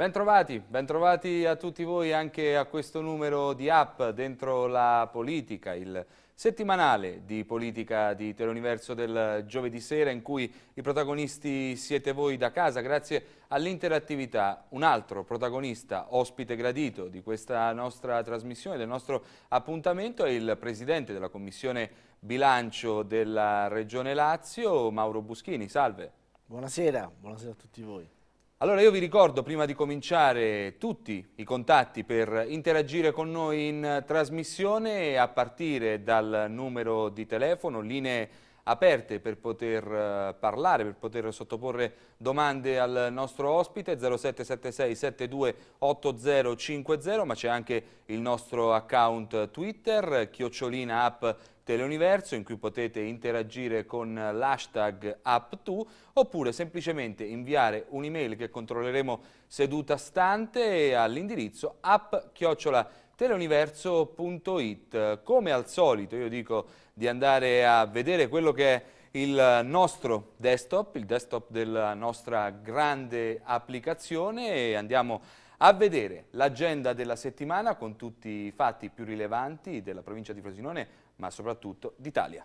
Bentrovati, bentrovati a tutti voi anche a questo numero di app dentro la politica, il settimanale di politica di Teleuniverso del giovedì sera in cui i protagonisti siete voi da casa grazie all'interattività. Un altro protagonista, ospite gradito di questa nostra trasmissione, del nostro appuntamento è il Presidente della Commissione Bilancio della Regione Lazio, Mauro Buschini. Salve. Buonasera, buonasera a tutti voi. Allora io vi ricordo prima di cominciare tutti i contatti per interagire con noi in trasmissione a partire dal numero di telefono, linee aperte per poter uh, parlare, per poter sottoporre domande al nostro ospite 0776 728050 ma c'è anche il nostro account Twitter chiocciolina app Teleuniverso in cui potete interagire con l'hashtag app2 oppure semplicemente inviare un'email che controlleremo seduta stante all'indirizzo app-teleuniverso.it. Come al solito io dico di andare a vedere quello che è il nostro desktop, il desktop della nostra grande applicazione e andiamo a vedere l'agenda della settimana con tutti i fatti più rilevanti della provincia di Frosinone ma soprattutto d'Italia.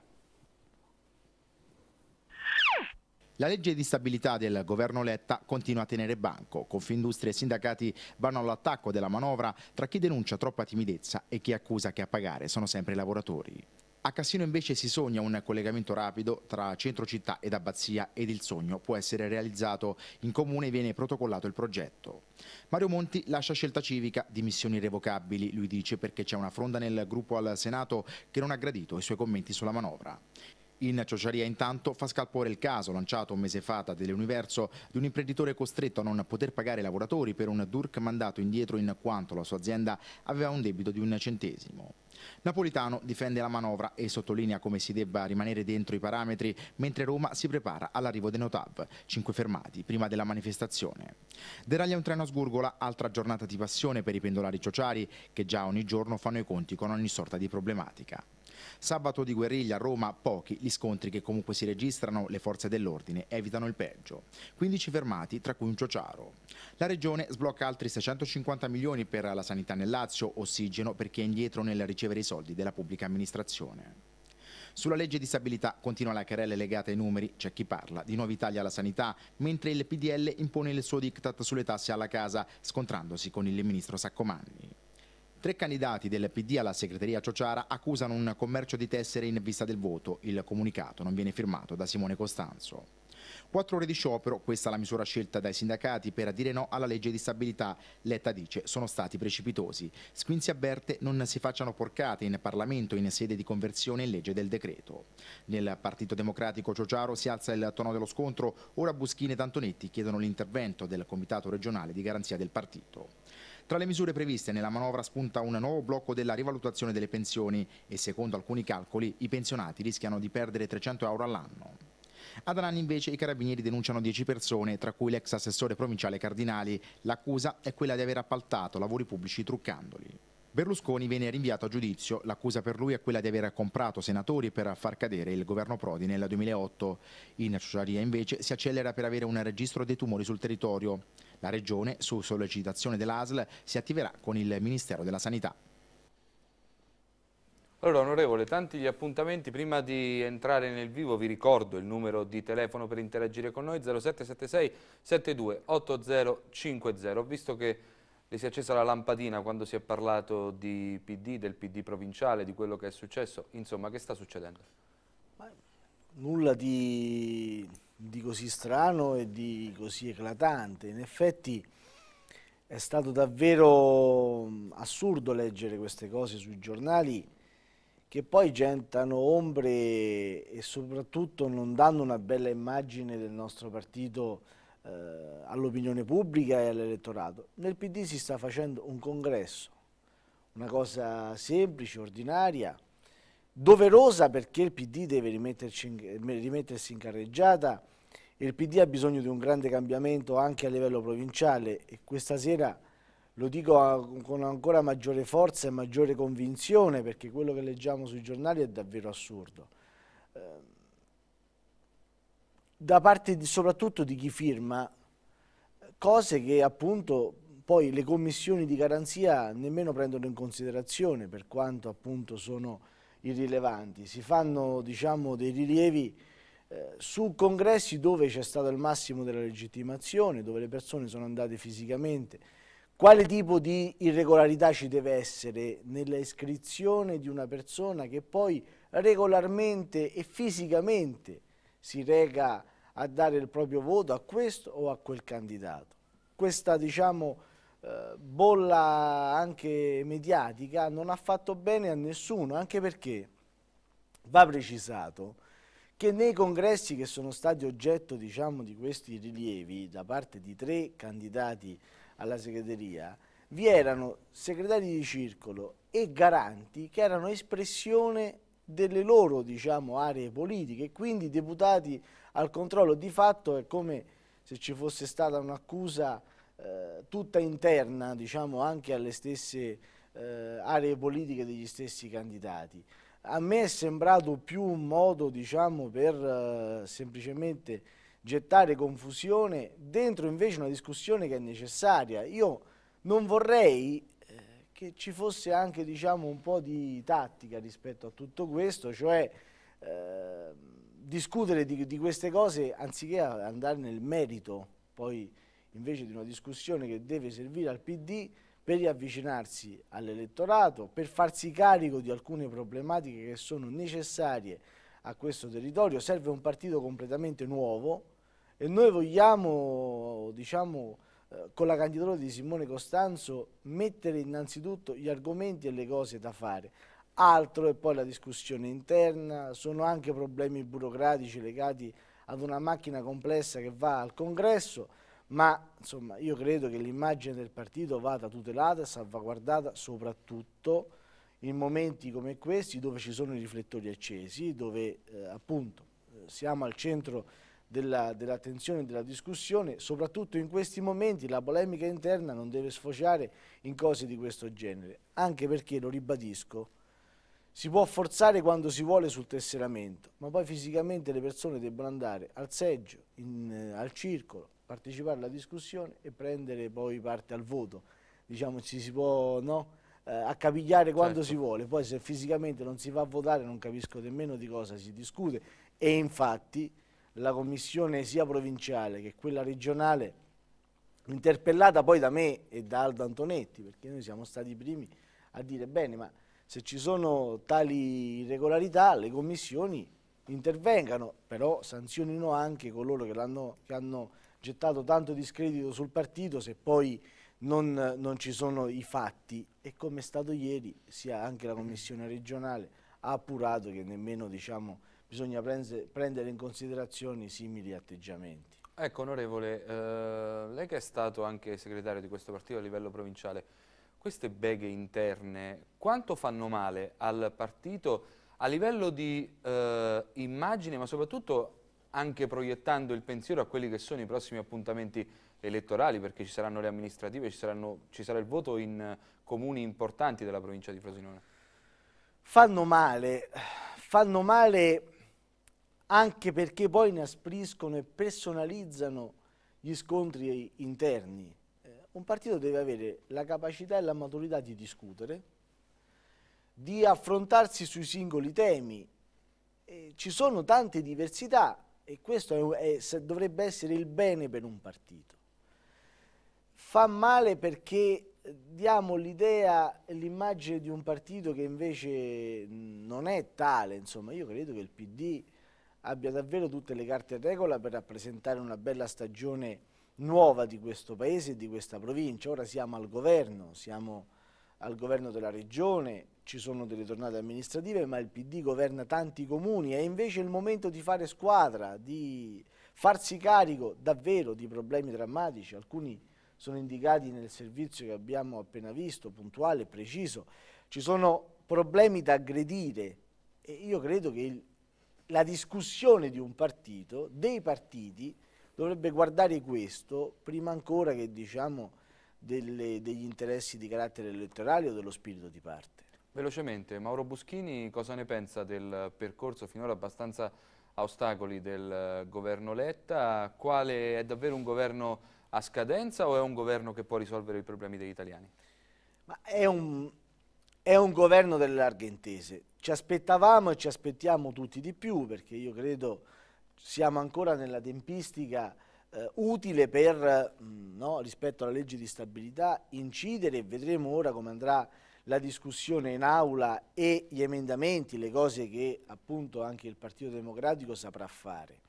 La legge di stabilità del governo Letta continua a tenere banco. Confindustria e sindacati vanno all'attacco della manovra tra chi denuncia troppa timidezza e chi accusa che a pagare sono sempre i lavoratori. A Cassino invece si sogna un collegamento rapido tra centro città ed abbazia ed il sogno può essere realizzato. In comune viene protocollato il progetto. Mario Monti lascia scelta civica, dimissioni irrevocabili, lui dice perché c'è una fronda nel gruppo al Senato che non ha gradito i suoi commenti sulla manovra. In Ciociaria intanto fa scalpore il caso lanciato un mese fa da Teleuniverso di un imprenditore costretto a non poter pagare i lavoratori per un DURC mandato indietro in quanto la sua azienda aveva un debito di un centesimo. Napolitano difende la manovra e sottolinea come si debba rimanere dentro i parametri mentre Roma si prepara all'arrivo dei Notav, cinque fermati prima della manifestazione. Deraglia un treno a Sgurgola, altra giornata di passione per i pendolari ciociari che già ogni giorno fanno i conti con ogni sorta di problematica. Sabato di guerriglia a Roma, pochi gli scontri che comunque si registrano, le forze dell'ordine evitano il peggio. 15 fermati, tra cui un ciociaro. La Regione sblocca altri 650 milioni per la sanità nel Lazio, ossigeno per chi è indietro nel ricevere i soldi della pubblica amministrazione. Sulla legge di stabilità continua la querela legata ai numeri, c'è chi parla di nuovi tagli alla sanità, mentre il PDL impone il suo diktat sulle tasse alla casa, scontrandosi con il ministro Saccomanni. Tre candidati del PD alla segreteria Ciociara accusano un commercio di tessere in vista del voto. Il comunicato non viene firmato da Simone Costanzo. Quattro ore di sciopero, questa è la misura scelta dai sindacati per dire no alla legge di stabilità. Letta dice sono stati precipitosi. Squinzi avverte non si facciano porcate in Parlamento in sede di conversione in legge del decreto. Nel Partito Democratico Ciociaro si alza il tono dello scontro, ora Buschini ed Antonetti chiedono l'intervento del Comitato regionale di garanzia del partito. Tra le misure previste nella manovra spunta un nuovo blocco della rivalutazione delle pensioni e secondo alcuni calcoli i pensionati rischiano di perdere 300 euro all'anno. Ad Anani invece i carabinieri denunciano 10 persone, tra cui l'ex assessore provinciale Cardinali. L'accusa è quella di aver appaltato lavori pubblici truccandoli. Berlusconi viene rinviato a giudizio, l'accusa per lui è quella di aver comprato senatori per far cadere il governo Prodi nel 2008. In Ciociaria invece si accelera per avere un registro dei tumori sul territorio. La Regione, su sollecitazione dell'ASL, si attiverà con il Ministero della Sanità. Allora, onorevole, tanti gli appuntamenti. Prima di entrare nel vivo vi ricordo il numero di telefono per interagire con noi, 0776 72 8050. Ho visto che le si è accesa la lampadina quando si è parlato di PD, del PD provinciale, di quello che è successo. Insomma, che sta succedendo? Nulla di, di così strano e di così eclatante. In effetti è stato davvero assurdo leggere queste cose sui giornali che poi gentano ombre e soprattutto non danno una bella immagine del nostro partito eh, all'opinione pubblica e all'elettorato. Nel PD si sta facendo un congresso, una cosa semplice, ordinaria, doverosa perché il PD deve in, rimettersi in carreggiata e il PD ha bisogno di un grande cambiamento anche a livello provinciale e questa sera lo dico con ancora maggiore forza e maggiore convinzione perché quello che leggiamo sui giornali è davvero assurdo. Eh, da parte di, soprattutto di chi firma cose che appunto poi le commissioni di garanzia nemmeno prendono in considerazione per quanto appunto sono irrilevanti. Si fanno diciamo, dei rilievi eh, su congressi dove c'è stato il massimo della legittimazione, dove le persone sono andate fisicamente. Quale tipo di irregolarità ci deve essere nella iscrizione di una persona che poi regolarmente e fisicamente si reca a dare il proprio voto a questo o a quel candidato? Questa diciamo, bolla anche mediatica non ha fatto bene a nessuno, anche perché va precisato che nei congressi che sono stati oggetto diciamo, di questi rilievi da parte di tre candidati alla segreteria, vi erano segretari di circolo e garanti che erano espressione delle loro diciamo, aree politiche, quindi deputati al controllo. Di fatto è come se ci fosse stata un'accusa eh, tutta interna diciamo, anche alle stesse eh, aree politiche degli stessi candidati a me è sembrato più un modo diciamo, per uh, semplicemente gettare confusione dentro invece una discussione che è necessaria. Io non vorrei eh, che ci fosse anche diciamo, un po' di tattica rispetto a tutto questo, cioè eh, discutere di, di, queste cose anziché andare nel merito, poi invece di una discussione che deve servire al PD, per riavvicinarsi all'elettorato, per farsi carico di alcune problematiche che sono necessarie a questo territorio. Serve un partito completamente nuovo e noi vogliamo, diciamo, eh, con la candidatura di Simone Costanzo, mettere innanzitutto gli argomenti e le cose da fare. Altro è poi la discussione interna, sono anche problemi burocratici legati ad una macchina complessa che va al congresso, ma insomma io credo che l'immagine del partito vada tutelata e salvaguardata soprattutto in momenti come questi dove ci sono i riflettori accesi, dove eh, appunto eh, siamo al centro dell'attenzione della e della discussione, soprattutto in questi momenti la polemica interna non deve sfociare in cose di questo genere, anche perché, lo ribadisco, si può forzare quando si vuole sul tesseramento, ma poi fisicamente le persone debbono andare al seggio, in, eh, al circolo, partecipare alla discussione e prendere poi parte al voto. Diciamo ci si può no, eh, accapigliare quando certo. si vuole, poi se fisicamente non si va a votare non capisco nemmeno di cosa si discute e infatti la commissione sia provinciale che quella regionale interpellata poi da me e da Aldo Antonetti perché noi siamo stati i primi a dire bene ma se ci sono tali irregolarità le commissioni intervengano però sanzionino anche coloro che, che hanno gettato tanto discredito sul partito se poi non, non ci sono i fatti e come è stato ieri sia anche la Commissione regionale ha appurato che nemmeno diciamo, bisogna prendere in considerazione simili atteggiamenti. Ecco onorevole, eh, lei che è stato anche segretario di questo partito a livello provinciale, queste beghe interne quanto fanno male al partito a livello di eh, immagine ma soprattutto anche proiettando il pensiero a quelli che sono i prossimi appuntamenti elettorali, perché ci saranno le amministrative, ci, saranno, ci sarà il voto in comuni importanti della provincia di Frosinone. Fanno male, fanno male anche perché poi inaspriscono e personalizzano gli scontri interni. Eh, un partito deve avere la capacità e la maturità di discutere, di affrontarsi sui singoli temi. Eh, ci sono tante diversità, e questo è, è, dovrebbe essere il bene per un partito. Fa male perché diamo l'idea e l'immagine di un partito che invece non è tale, insomma io credo che il PD abbia davvero tutte le carte in regola per rappresentare una bella stagione nuova di questo paese e di questa provincia. Ora siamo al governo, siamo al governo della regione, ci sono delle tornate amministrative, ma il PD governa tanti comuni, è invece il momento di fare squadra, di farsi carico davvero di problemi drammatici, alcuni sono indicati nel servizio che abbiamo appena visto, puntuale e preciso, ci sono problemi da aggredire e io credo che il, la discussione di un partito, dei partiti, dovrebbe guardare questo prima ancora che diciamo delle, degli interessi di carattere elettorale o dello spirito di parte. Velocemente, Mauro Buschini cosa ne pensa del percorso finora abbastanza a ostacoli del governo Letta? Quale è davvero un governo a scadenza o è un governo che può risolvere i problemi degli italiani? È un, è un governo delle larghe intese. Ci aspettavamo e ci aspettiamo tutti di più perché io credo siamo ancora nella tempistica eh, utile per, mh, mm, no, rispetto alla legge di stabilità, incidere e vedremo ora come andrà la discussione in aula e gli emendamenti, le cose che appunto anche il Partito Democratico saprà fare.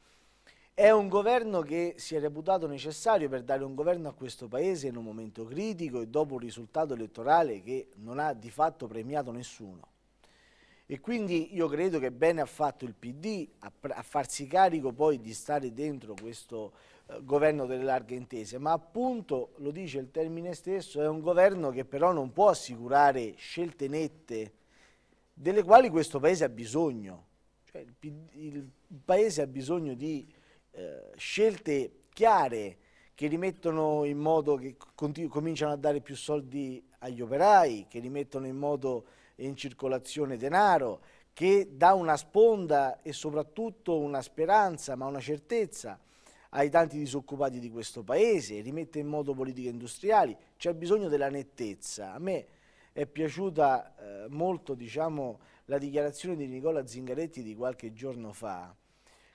È un governo che si è reputato necessario per dare un governo a questo Paese in un momento critico e dopo un risultato elettorale che non ha di fatto premiato nessuno. E quindi io credo che bene ha fatto il PD a, a farsi carico poi di stare dentro questo eh, governo delle larghe intese, ma appunto, lo dice il termine stesso, è un governo che però non può assicurare scelte nette delle quali questo Paese ha bisogno. Cioè, il, il, Paese ha bisogno di eh, scelte chiare che rimettono in modo che cominciano a dare più soldi agli operai, che rimettono in modo in circolazione denaro, che dà una sponda e soprattutto una speranza, ma una certezza ai tanti disoccupati di questo paese, rimette in moto politiche industriali, c'è bisogno della nettezza. A me è piaciuta eh, molto diciamo, la dichiarazione di Nicola Zingaretti di qualche giorno fa,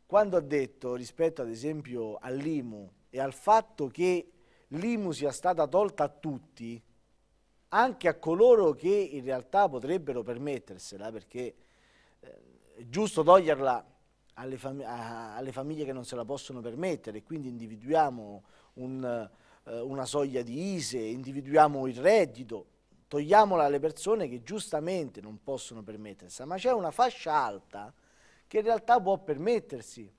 quando ha detto rispetto ad esempio all'IMU e al fatto che l'IMU sia stata tolta a tutti, anche a coloro che in realtà potrebbero permettersela, perché eh, è giusto toglierla alle, fam alle, famiglie che non se la possono permettere, quindi individuiamo un, eh, una soglia di ISE, individuiamo il reddito, togliamola alle persone che giustamente non possono permettersela, ma c'è una fascia alta che in realtà può permettersi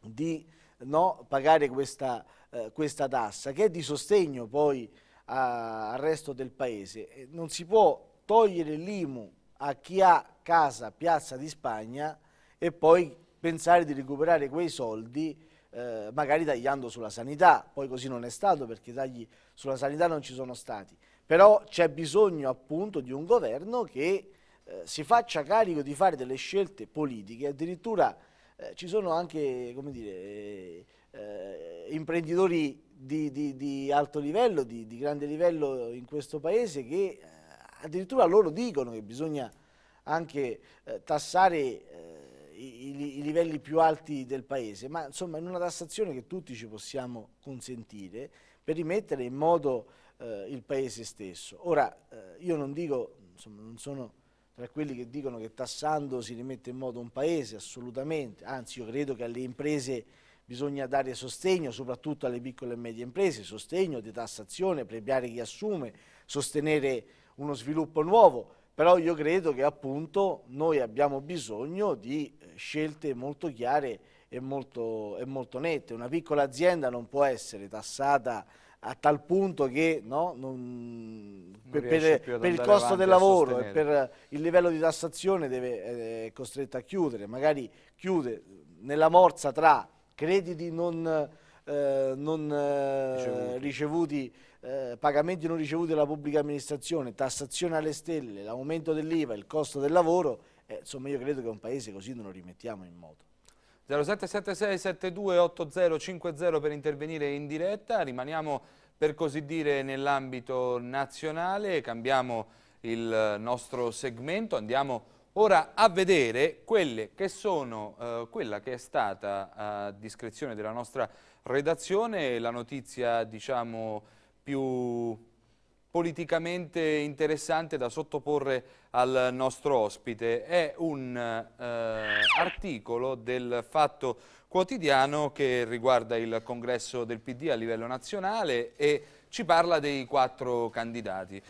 di no, pagare questa, eh, questa tassa, che è di sostegno poi al resto del paese. Non si può togliere l'IMU a chi ha casa Piazza di Spagna e poi pensare di recuperare quei soldi eh, magari tagliando sulla sanità, poi così non è stato perché tagli sulla sanità non ci sono stati, però c'è bisogno appunto di un governo che eh, si faccia carico di fare delle scelte politiche, addirittura eh, ci sono anche dire, eh, eh, imprenditori di, di, di, alto livello, di, di, grande livello in questo paese che eh, addirittura loro dicono che bisogna anche eh, tassare eh, i, i, livelli più alti del paese, ma insomma in una tassazione che tutti ci possiamo consentire per rimettere in modo eh, il paese stesso. Ora eh, io non dico, insomma non sono tra quelli che dicono che tassando si rimette in modo un paese, assolutamente, anzi io credo che alle imprese bisogna dare sostegno soprattutto alle piccole e medie imprese, sostegno, detassazione, premiare chi assume, sostenere uno sviluppo nuovo, però io credo che appunto noi abbiamo bisogno di eh, scelte molto chiare e molto, e molto nette. Una piccola azienda non può essere tassata a tal punto che no, non, per, per, per, il costo del lavoro e per il livello di tassazione deve, eh, è costretta a chiudere, magari chiude nella morsa tra crediti non, eh, non eh, ricevuti, eh, pagamenti non ricevuti dalla pubblica amministrazione, tassazione alle stelle, l'aumento dell'IVA, il costo del lavoro, eh, insomma io credo che un paese così non lo rimettiamo in moto. 0776 728050 per intervenire in diretta, rimaniamo per così dire nell'ambito nazionale, cambiamo il nostro segmento, andiamo ora a vedere quelle che sono, eh, quella che è stata a discrezione della nostra redazione la notizia diciamo più politicamente interessante da sottoporre al nostro ospite. È un eh, articolo del Fatto Quotidiano che riguarda il congresso del PD a livello nazionale e ci parla dei quattro candidati.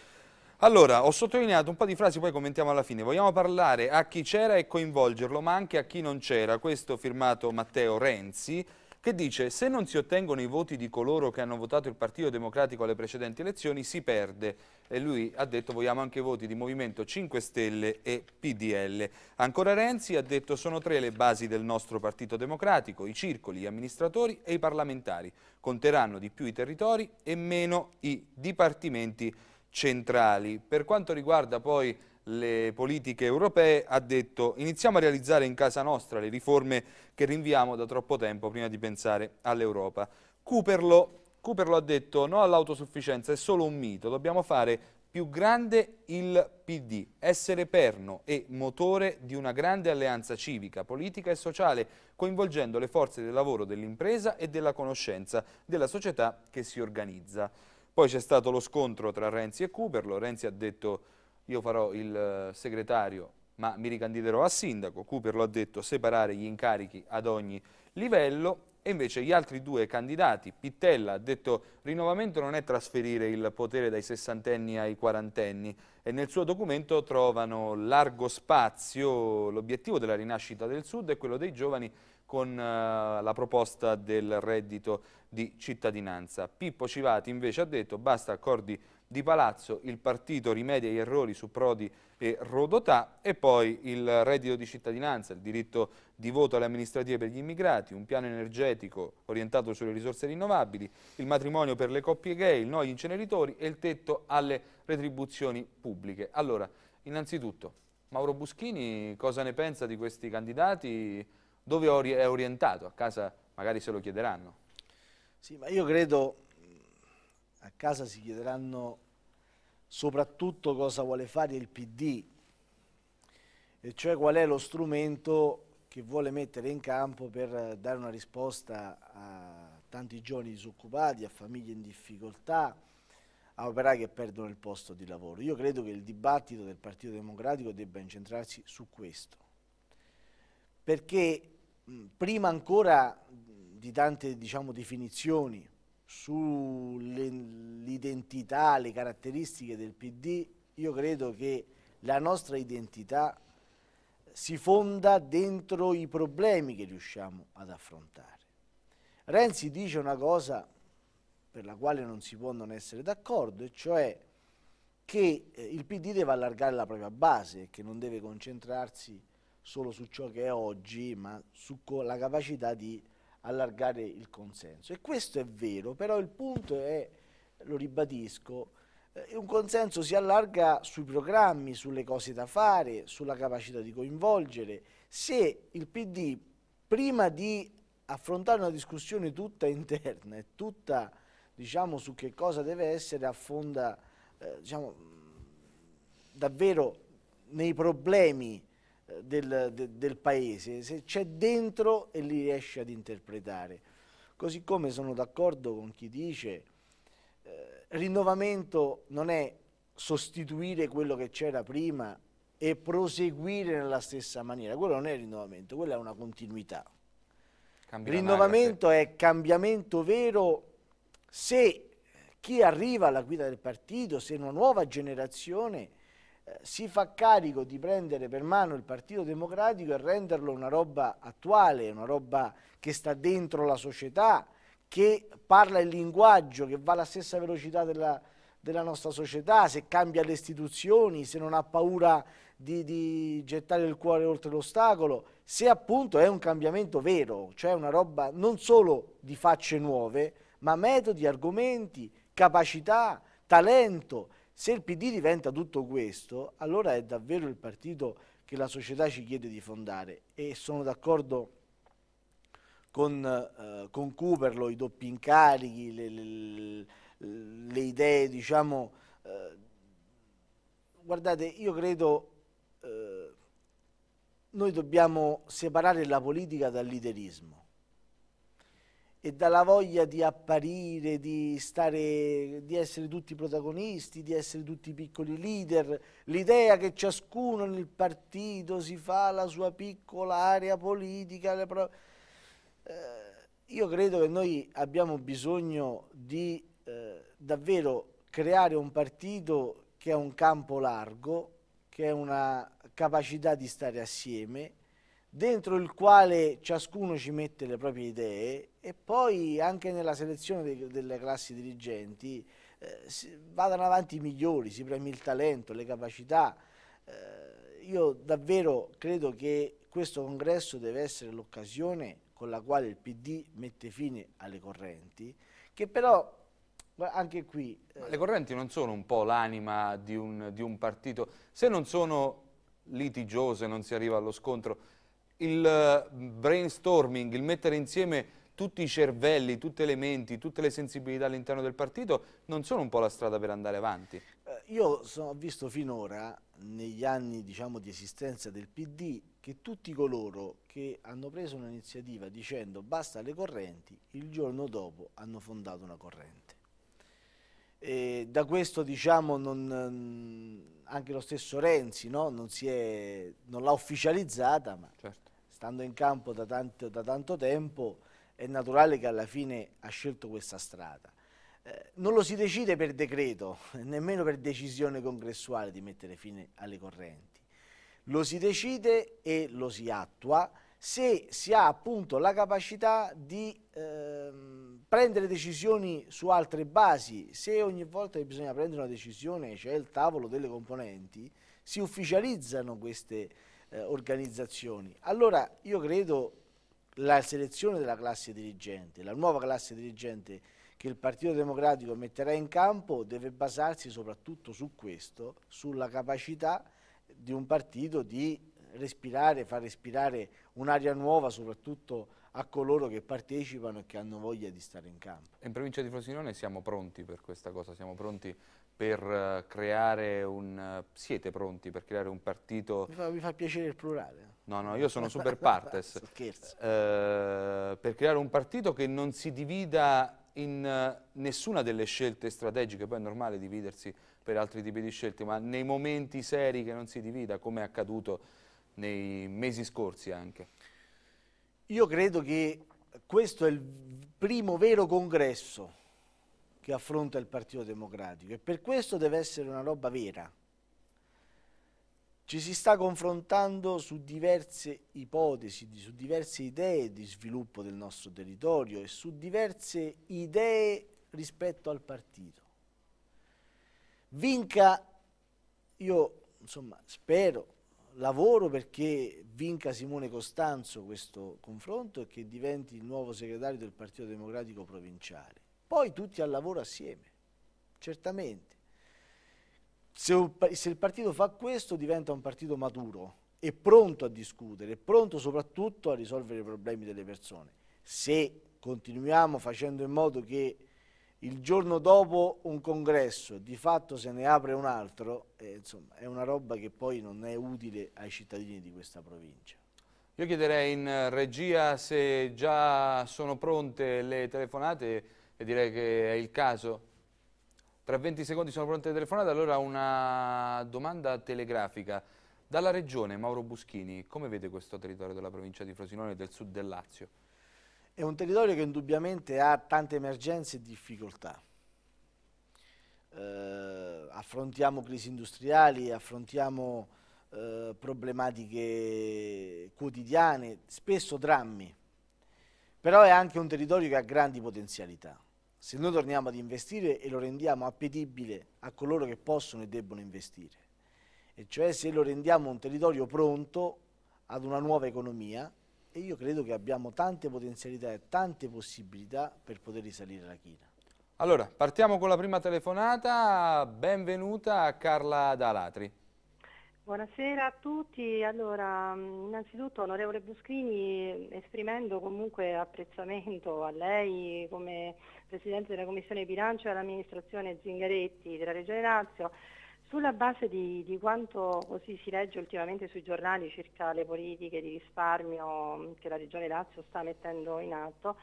Allora, ho sottolineato un po' di frasi, poi commentiamo alla fine. Vogliamo parlare a chi c'era e coinvolgerlo, ma anche a chi non c'era. Questo firmato Matteo Renzi, che dice se non si ottengono i voti di coloro che hanno votato il Partito Democratico alle precedenti elezioni si perde e lui ha detto vogliamo anche i voti di Movimento 5 Stelle e PDL. Ancora Renzi ha detto sono tre le basi del nostro Partito Democratico, i circoli, gli amministratori e i parlamentari. Conteranno di più i territori e meno i dipartimenti centrali. Per quanto riguarda poi le politiche europee ha detto iniziamo a realizzare in casa nostra le riforme che rinviamo da troppo tempo prima di pensare all'Europa. Cooperlo Cooper lo ha detto, no all'autosufficienza, è solo un mito, dobbiamo fare più grande il PD, essere perno e motore di una grande alleanza civica, politica e sociale, coinvolgendo le forze del lavoro dell'impresa e della conoscenza della società che si organizza. Poi c'è stato lo scontro tra Renzi e Cooperlo, Renzi ha detto io farò il eh, segretario ma mi ricandiderò a sindaco, Cooperlo ha detto separare gli incarichi ad ogni livello. E invece gli altri due candidati, Pittella ha detto rinnovamento non è trasferire il potere dai sessantenni ai quarantenni. E nel suo documento trovano largo spazio. L'obiettivo della rinascita del Sud e quello dei giovani con uh, la proposta del reddito di cittadinanza. Pippo Civati invece ha detto basta accordi di Palazzo, il partito rimedia gli errori su Prodi e Rodotà e poi il reddito di cittadinanza, il diritto di voto alle amministrative per gli immigrati, un piano energetico orientato sulle risorse rinnovabili, il matrimonio per le coppie gay, il no agli inceneritori e il tetto alle retribuzioni pubbliche. Allora, innanzitutto, Mauro Buschini cosa ne pensa di questi candidati? Dove è orientato? A casa magari se lo chiederanno. Sì, ma io credo a casa si chiederanno soprattutto cosa vuole fare il PD, e cioè qual è lo strumento che vuole mettere in campo per dare una risposta a tanti giovani disoccupati, a famiglie in difficoltà, a operai che perdono il posto di lavoro. Io credo che il dibattito del Partito Democratico debba incentrarsi su questo, perché prima ancora di tante diciamo, definizioni sull'identità, le caratteristiche del PD, io credo che la nostra identità si fonda dentro i problemi che riusciamo ad affrontare. Renzi dice una cosa per la quale non si può non essere d'accordo, e cioè che eh, il PD deve allargare la propria base e che non deve concentrarsi solo su ciò che è oggi, ma sulla capacità di allargare il consenso. E questo è vero, però il punto è, lo ribadisco, eh, un consenso si allarga sui programmi, sulle cose da fare, sulla capacità di coinvolgere. Se il PD, prima di affrontare una discussione tutta interna e tutta diciamo, su che cosa deve essere, affonda eh, diciamo, davvero nei problemi del, de, del paese, se c'è dentro e li riesce ad interpretare. Così come sono d'accordo con chi dice eh, rinnovamento non è sostituire quello che c'era prima e proseguire nella stessa maniera, quello non è rinnovamento, quella è una continuità. Cambia rinnovamento è cambiamento vero se chi arriva alla guida del partito, se una nuova generazione si fa carico di prendere per mano il Partito Democratico e renderlo una roba attuale, una roba che sta dentro la società, che parla il linguaggio, che va alla stessa velocità della, della nostra società, se cambia le istituzioni, se non ha paura di, di gettare il cuore oltre l'ostacolo, se appunto è un cambiamento vero, cioè una roba non solo di facce nuove, ma metodi, argomenti, capacità, talento, se il PD diventa tutto questo, allora è davvero il partito che la società ci chiede di fondare. E sono d'accordo con, eh, con Cooperlo, i doppi incarichi, le, le, le idee, diciamo, eh, guardate, io credo eh, noi dobbiamo separare la politica dal liderismo e dalla voglia di apparire, di, stare, di essere tutti protagonisti, di essere tutti piccoli leader, l'idea che ciascuno nel partito si fa la sua piccola area politica. Eh, io credo che noi abbiamo bisogno di eh, davvero creare un partito che ha un campo largo, che ha una capacità di stare assieme, dentro il quale ciascuno ci mette le proprie idee e poi anche nella selezione dei, delle classi dirigenti eh, vadano avanti i migliori, si premi il talento, le capacità. Eh, io davvero credo che questo congresso deve essere l'occasione con la quale il PD mette fine alle correnti, che però anche qui... Eh, le correnti non sono un po' l'anima di, di un partito, se non sono litigiose, non si arriva allo scontro, il eh, brainstorming, il mettere insieme tutti i cervelli, tutte le menti, tutte le sensibilità all'interno del partito non sono un po' la strada per andare avanti? Eh, io ho visto finora, negli anni diciamo, di esistenza del PD, che tutti coloro che hanno preso un'iniziativa dicendo basta le correnti, il giorno dopo hanno fondato una corrente. E da questo diciamo non, anche lo stesso Renzi no? non, non l'ha ufficializzata, ma certo. stando in campo da tanto, da tanto tempo è naturale che alla fine ha scelto questa strada. Eh, non lo si decide per decreto, nemmeno per decisione congressuale di mettere fine alle correnti. Lo si decide e lo si attua se si ha appunto la capacità di ehm, prendere decisioni su altre basi, se ogni volta che bisogna prendere una decisione c'è il tavolo delle componenti, si ufficializzano queste eh, organizzazioni. Allora io credo la selezione della classe dirigente, la nuova classe dirigente che il Partito Democratico metterà in campo deve basarsi soprattutto su questo, sulla capacità di un partito di respirare, far respirare un'aria nuova soprattutto a coloro che partecipano e che hanno voglia di stare in campo. In provincia di Frosinone siamo pronti per questa cosa, siamo pronti per uh, creare un... Uh, siete pronti per creare un partito... Mi fa, mi fa piacere il plurale. No, no, io sono super partes. eh, per creare un partito che non si divida in uh, nessuna delle scelte strategiche, poi è normale dividersi per altri tipi di scelte, ma nei momenti seri che non si divida, come è accaduto nei mesi scorsi anche. Io credo che questo è il primo vero congresso che affronta il Partito Democratico e per questo deve essere una roba vera ci si sta confrontando su diverse ipotesi, su diverse idee di sviluppo del nostro territorio e su diverse idee rispetto al partito. Vinca, io insomma spero, lavoro perché vinca Simone Costanzo questo confronto e che diventi il nuovo segretario del Partito Democratico provinciale. Poi tutti al lavoro assieme, certamente. Se, se il partito fa questo diventa un partito maturo e pronto a discutere, pronto soprattutto a risolvere i problemi delle persone. Se continuiamo facendo in modo che il giorno dopo un congresso di fatto se ne apre un altro, eh, insomma, è una roba che poi non è utile ai cittadini di questa provincia. Io chiederei in regia se già sono pronte le telefonate e direi che è il caso tra 20 secondi sono pronte le telefonate, allora una domanda telegrafica. Dalla regione Mauro Buschini, come vede questo territorio della provincia di Frosinone e del sud del Lazio? È un territorio che indubbiamente ha tante emergenze e difficoltà. Eh, affrontiamo crisi industriali, affrontiamo eh, problematiche quotidiane, spesso drammi, però è anche un territorio che ha grandi potenzialità. Se noi torniamo ad investire e lo rendiamo appetibile a coloro che possono e debbono investire, e cioè se lo rendiamo un territorio pronto ad una nuova economia, e io credo che abbiamo tante potenzialità e tante possibilità per poter risalire la china. Allora, partiamo con la prima telefonata, benvenuta a Carla Dalatri. Buonasera a tutti. Allora, innanzitutto onorevole Buschini, esprimendo comunque apprezzamento a lei come Presidente della Commissione Bilancio e all'amministrazione Zingaretti della Regione Lazio, sulla base di, di, quanto così si legge ultimamente sui giornali circa le politiche di risparmio che la Regione Lazio sta mettendo in atto,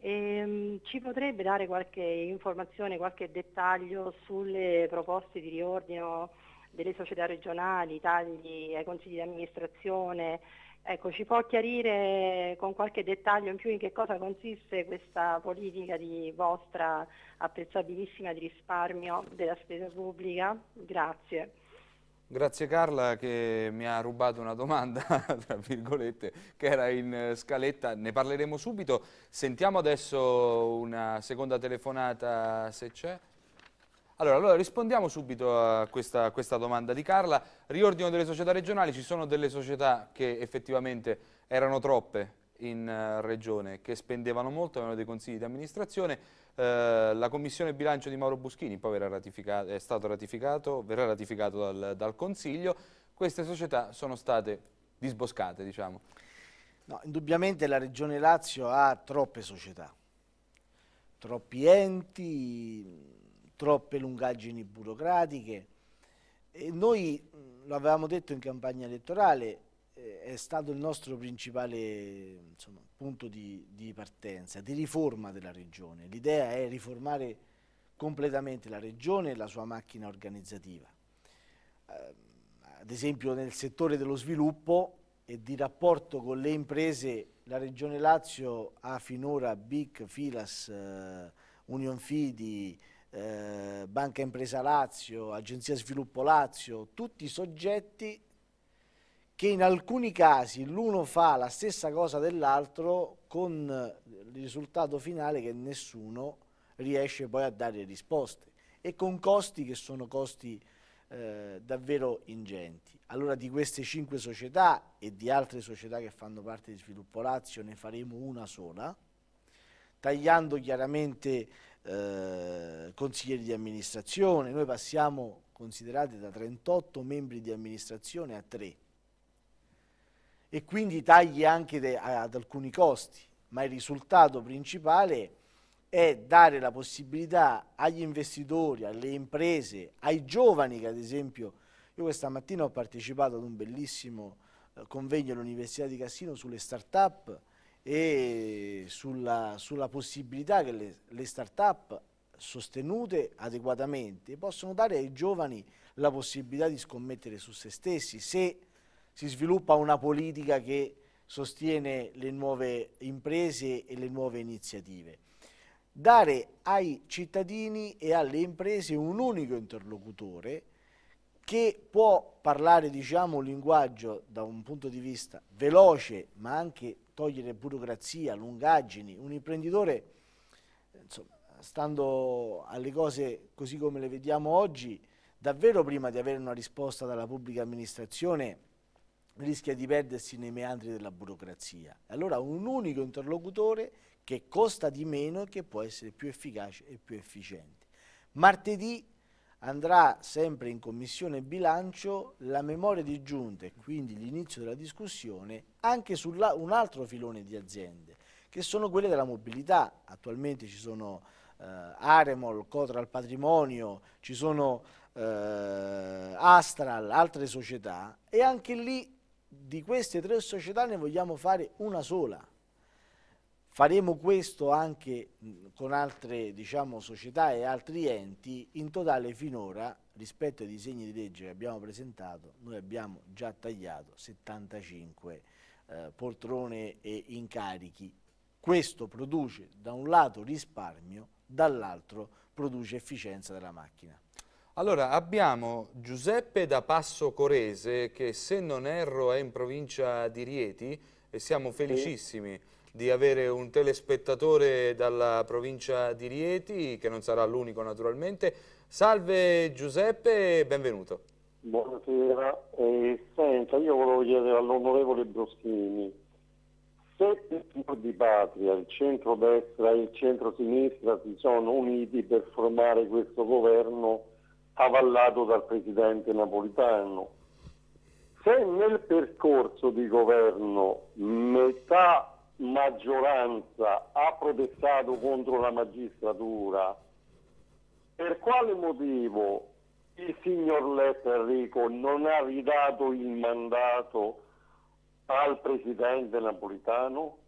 ehm, ci potrebbe dare qualche informazione, qualche dettaglio sulle proposte di riordino delle società regionali, tagli ai consigli di amministrazione. Ecco, ci può chiarire con qualche dettaglio in più in che cosa consiste questa politica di vostra apprezzabilissima di risparmio della spesa pubblica? Grazie. Grazie Carla che mi ha rubato una domanda, tra virgolette, che era in scaletta, ne parleremo subito. Sentiamo adesso una seconda telefonata se c'è. Allora, allora, rispondiamo subito a questa, questa, domanda di Carla. Riordino delle società regionali, ci sono delle società che effettivamente erano troppe in uh, regione, che spendevano molto, avevano dei consigli di amministrazione. Uh, la commissione bilancio di Mauro Buschini poi ratificato, è stato ratificato, verrà ratificato dal, dal Consiglio. Queste società sono state disboscate, diciamo. No, indubbiamente la Regione Lazio ha troppe società, troppi enti, troppe lungaggini burocratiche e noi, lo avevamo detto in campagna elettorale, eh, è stato il nostro principale insomma, punto di, di, partenza, di riforma della regione. L'idea è riformare completamente la regione e la sua macchina organizzativa. Eh, ad esempio nel settore dello sviluppo e di rapporto con le imprese, la regione Lazio ha finora BIC, Filas, eh, Union Fidi, eh, Banca Impresa Lazio, Agenzia Sviluppo Lazio, tutti soggetti che in alcuni casi l'uno fa la stessa cosa dell'altro con il risultato finale che nessuno riesce poi a dare risposte e con costi che sono costi eh, davvero ingenti. Allora di queste cinque società e di altre società che fanno parte di Sviluppo Lazio ne faremo una sola, tagliando chiaramente eh, consiglieri di amministrazione, noi passiamo considerati da 38 membri di amministrazione a 3 e quindi tagli anche ad alcuni costi, ma il risultato principale è dare la possibilità agli investitori, alle imprese, ai giovani che ad esempio, io questa mattina ho partecipato ad un bellissimo eh, convegno all'Università di Cassino sulle start-up e sulla, sulla possibilità che le, le start-up sostenute adeguatamente possono dare ai giovani la possibilità di scommettere su se stessi se si sviluppa una politica che sostiene le nuove imprese e le nuove iniziative. Dare ai cittadini e alle imprese un unico interlocutore che può parlare diciamo, un linguaggio da un punto di vista veloce ma anche togliere burocrazia, lungaggini, un imprenditore, insomma, stando alle cose così come le vediamo oggi, davvero prima di avere una risposta dalla pubblica amministrazione rischia di perdersi nei meandri della burocrazia. Allora un unico interlocutore che costa di meno e che può essere più efficace e più efficiente. Martedì andrà sempre in commissione bilancio la memoria di giunta e quindi l'inizio della discussione anche su un altro filone di aziende che sono quelle della mobilità. Attualmente ci sono eh, Aremol, Cotra al Patrimonio, ci sono eh, Astral, altre società e anche lì di queste tre società ne vogliamo fare una sola Faremo questo anche con altre diciamo, società e altri enti, in totale finora rispetto ai disegni di legge che abbiamo presentato noi abbiamo già tagliato 75 eh, poltrone e incarichi. Questo produce da un lato risparmio, dall'altro produce efficienza della macchina. Allora, abbiamo Giuseppe da Passo Corese che se non erro è in provincia di Rieti e siamo felicissimi. Di avere un telespettatore dalla provincia di Rieti, che non sarà l'unico naturalmente. Salve Giuseppe, benvenuto. Buonasera, eh, senta, io volevo chiedere all'onorevole Broschini, se il di Patria, il centro-destra e il centro-sinistra si sono uniti per formare questo governo avallato dal presidente napolitano, se nel percorso di governo metà maggioranza ha protestato contro la magistratura, per quale motivo il signor Letta Enrico non ha ridato il mandato al presidente napolitano?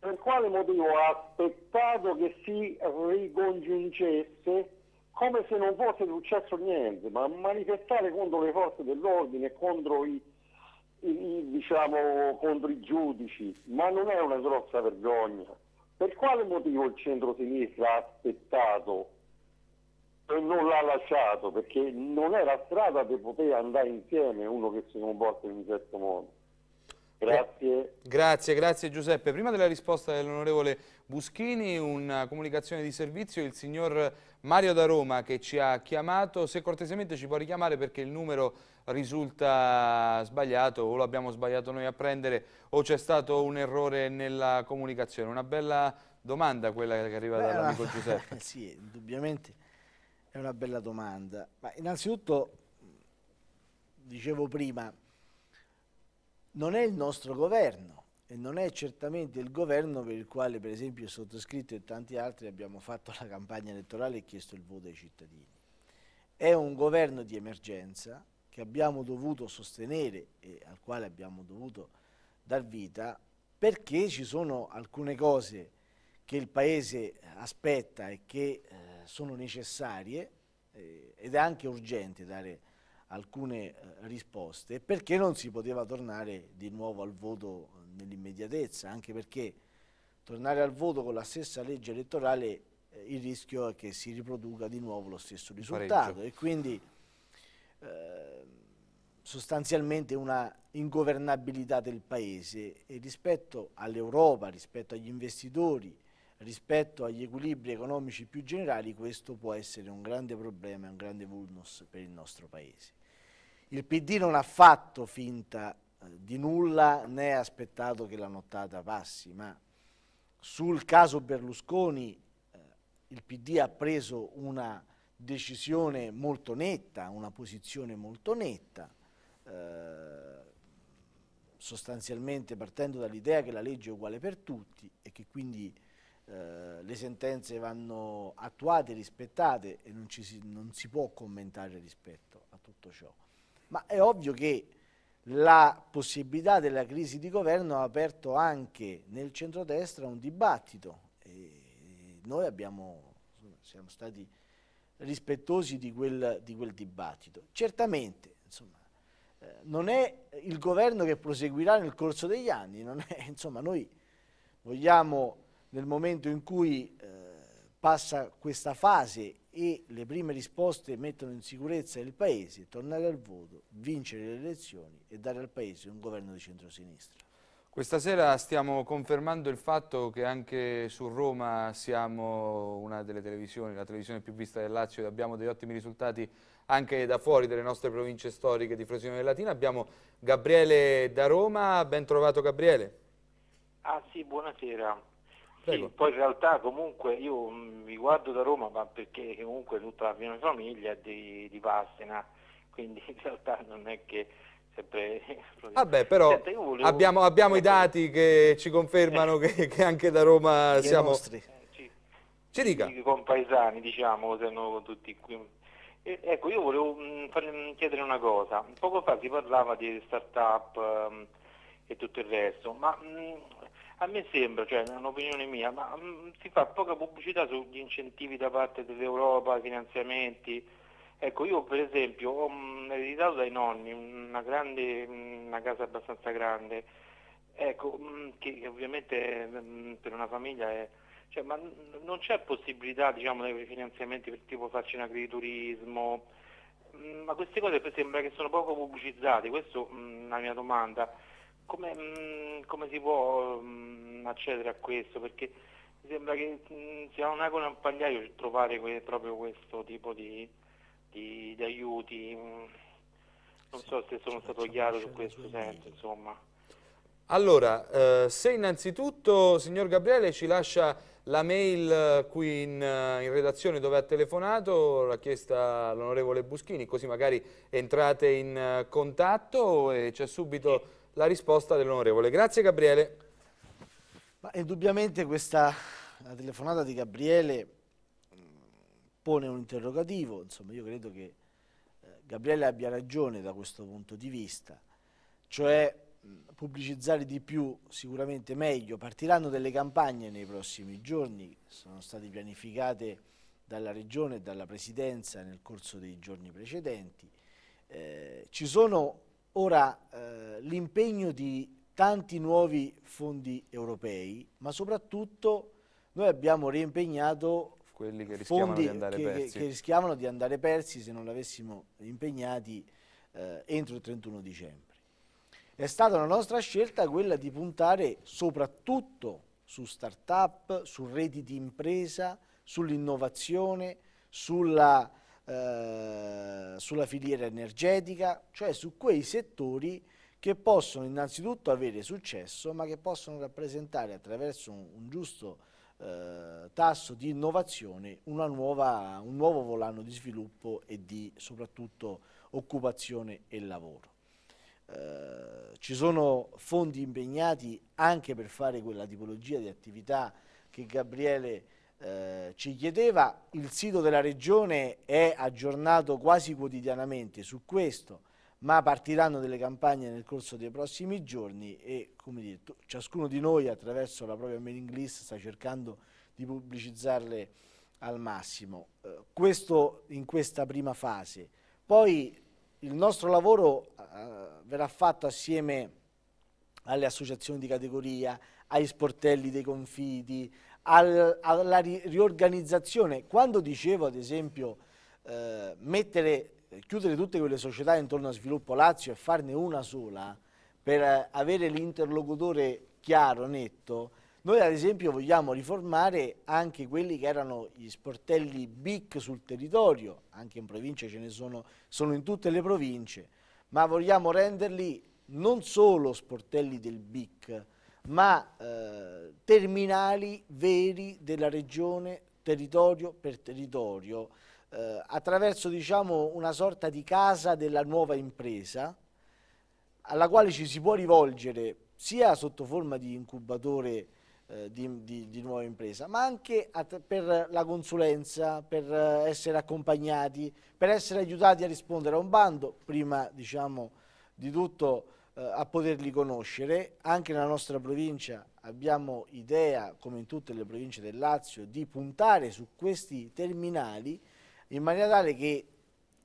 Per quale motivo ha aspettato che si ricongiungesse come se non fosse successo niente, ma manifestare contro le forze dell'ordine contro i diciamo, contro i giudici, ma non è una grossa vergogna. Per quale motivo il centro-sinistra ha aspettato e non l'ha lasciato? Perché non era strada per poter andare insieme uno che si comporta in un certo modo. Grazie. Grazie, grazie Giuseppe. Prima della risposta dell'onorevole Buschini, una comunicazione di servizio, il signor Mario da Roma che ci ha chiamato, se cortesemente ci può richiamare perché il numero risulta sbagliato o lo abbiamo sbagliato noi a prendere o c'è stato un errore nella comunicazione. Una bella domanda quella che arriva dall'amico Giuseppe. sì, indubbiamente è una bella domanda. Ma innanzitutto, dicevo prima, non è il nostro governo, e non è certamente il governo per il quale per esempio sottoscritto e tanti altri abbiamo fatto la campagna elettorale e chiesto il voto ai cittadini. È un governo di emergenza che abbiamo dovuto sostenere e al quale abbiamo dovuto dar vita perché ci sono alcune cose che il Paese aspetta e che eh, sono necessarie eh, ed è anche urgente dare alcune eh, risposte perché non si poteva tornare di nuovo al voto nell'immediatezza, anche perché tornare al voto con la stessa legge elettorale eh, il rischio è che si riproduca di nuovo lo stesso risultato. e quindi eh, sostanzialmente una ingovernabilità del Paese e rispetto all'Europa, rispetto agli investitori, rispetto agli equilibri economici più generali questo può essere un grande problema un grande vulnus per il nostro Paese. Il PD non ha fatto finta eh, di nulla né ha aspettato che la nottata passi, ma sul caso Berlusconi eh, il PD ha preso una decisione molto netta, una posizione molto netta, eh, sostanzialmente partendo dall'idea che la legge è uguale per tutti e che quindi eh, le sentenze vanno attuate, rispettate e non, si, non si può commentare rispetto a tutto ciò. Ma è ovvio che la possibilità della crisi di governo ha aperto anche nel centrodestra un dibattito e noi abbiamo, siamo stati rispettosi di quel, di quel dibattito. Certamente, insomma, eh, non è il governo che proseguirà nel corso degli anni, è, insomma, noi vogliamo nel momento in cui eh, passa questa fase e le prime risposte mettono in sicurezza il Paese, tornare al voto, vincere le elezioni e dare al Paese un governo di centrosinistra. Questa sera stiamo confermando il fatto che anche su Roma siamo una delle televisioni, la televisione più vista del Lazio ed abbiamo degli ottimi risultati anche da fuori delle nostre province storiche di Frosinone Latina. Abbiamo Gabriele da Roma, ben trovato Gabriele. Ah sì, buonasera. Sì, poi in realtà comunque io mi guardo da Roma ma perché comunque tutta la mia famiglia è di, di Passena, quindi in realtà non è che sempre... Vabbè, però Senta, volevo... abbiamo, abbiamo, i dati che ci confermano eh. che, che, anche da Roma siamo... Nostri. Eh, ci, ci dica. Compaesani, diciamo, siamo tutti qui. E, ecco, io volevo mh, fare, chiedere una cosa. Poco fa si parlava di start-up um, e tutto il resto, ma mh, a me sembra, cioè è un'opinione mia, ma mh, mm, si fa poca pubblicità sugli incentivi da parte dell'Europa, finanziamenti. Ecco, io per esempio ho mh, mm, ereditato dai nonni una, grande, mm, una casa abbastanza grande, ecco, che, ovviamente per una famiglia è... Cioè, ma non c'è possibilità diciamo, dei finanziamenti per tipo farci un agriturismo, ma queste cose sembra che sono poco pubblicizzate, questa è la mia domanda come, mm, come si può mh, mm, accedere a questo? Perché mi sembra che mh, mm, sia una cosa un pagliaio trovare que proprio questo tipo di, di, di aiuti. Non sì, so se sono stato chiaro su questo senso, insomma. Allora, eh, se innanzitutto, signor Gabriele, ci lascia la mail eh, qui in, eh, in redazione dove ha telefonato, l'ha chiesta l'onorevole Buschini, così magari entrate in uh, contatto e c'è subito... Sì la risposta dell'onorevole. Grazie Gabriele. Ma indubbiamente questa telefonata di Gabriele pone un interrogativo, insomma io credo che eh, Gabriele abbia ragione da questo punto di vista, cioè pubblicizzare di più sicuramente meglio, partiranno delle campagne nei prossimi giorni, sono state pianificate dalla Regione e dalla Presidenza nel corso dei giorni precedenti, eh, ci sono Ora, eh, l'impegno di tanti nuovi fondi europei, ma soprattutto noi abbiamo reimpegnato quelli che rischiavano di andare che, persi. Che rischiavano di andare persi se non li avessimo impegnati eh, entro il 31 dicembre. È stata la nostra scelta quella di puntare soprattutto su start-up, su reti di impresa, sull'innovazione, sulla eh, sulla filiera energetica, cioè su quei settori che possono innanzitutto avere successo, ma che possono rappresentare attraverso un, un giusto eh, tasso di innovazione nuova, un nuovo volano di sviluppo e di soprattutto occupazione e lavoro. eh, ci sono fondi impegnati anche per fare quella tipologia di attività che Gabriele eh, ci chiedeva. Il sito della Regione è aggiornato quasi quotidianamente su questo, ma partiranno delle campagne nel corso dei prossimi giorni e come dire, ciascuno di noi attraverso la propria mailing list sta cercando di pubblicizzarle al massimo. Eh, questo in questa prima fase. Poi il nostro lavoro eh, verrà fatto assieme alle associazioni di categoria, ai sportelli dei confidi, al, alla ri riorganizzazione. Quando dicevo ad esempio eh, mettere, chiudere tutte quelle società intorno a Sviluppo Lazio e farne una sola per avere l'interlocutore chiaro, netto, noi ad esempio vogliamo riformare anche quelli che erano gli sportelli BIC sul territorio, anche in provincia ce ne sono, sono in tutte le province, ma vogliamo renderli non solo sportelli del BIC, ma eh, terminali veri della regione, territorio per territorio, eh, attraverso diciamo, una sorta di casa della nuova impresa, alla quale ci si può rivolgere sia sotto forma di incubatore eh, di, di, di, nuova impresa, ma anche per la consulenza, per eh, essere accompagnati, per essere aiutati a rispondere a un bando, prima diciamo di tutto eh, a poterli conoscere. Anche nella nostra provincia abbiamo idea, come in tutte le province del Lazio, di puntare su questi terminali in maniera tale che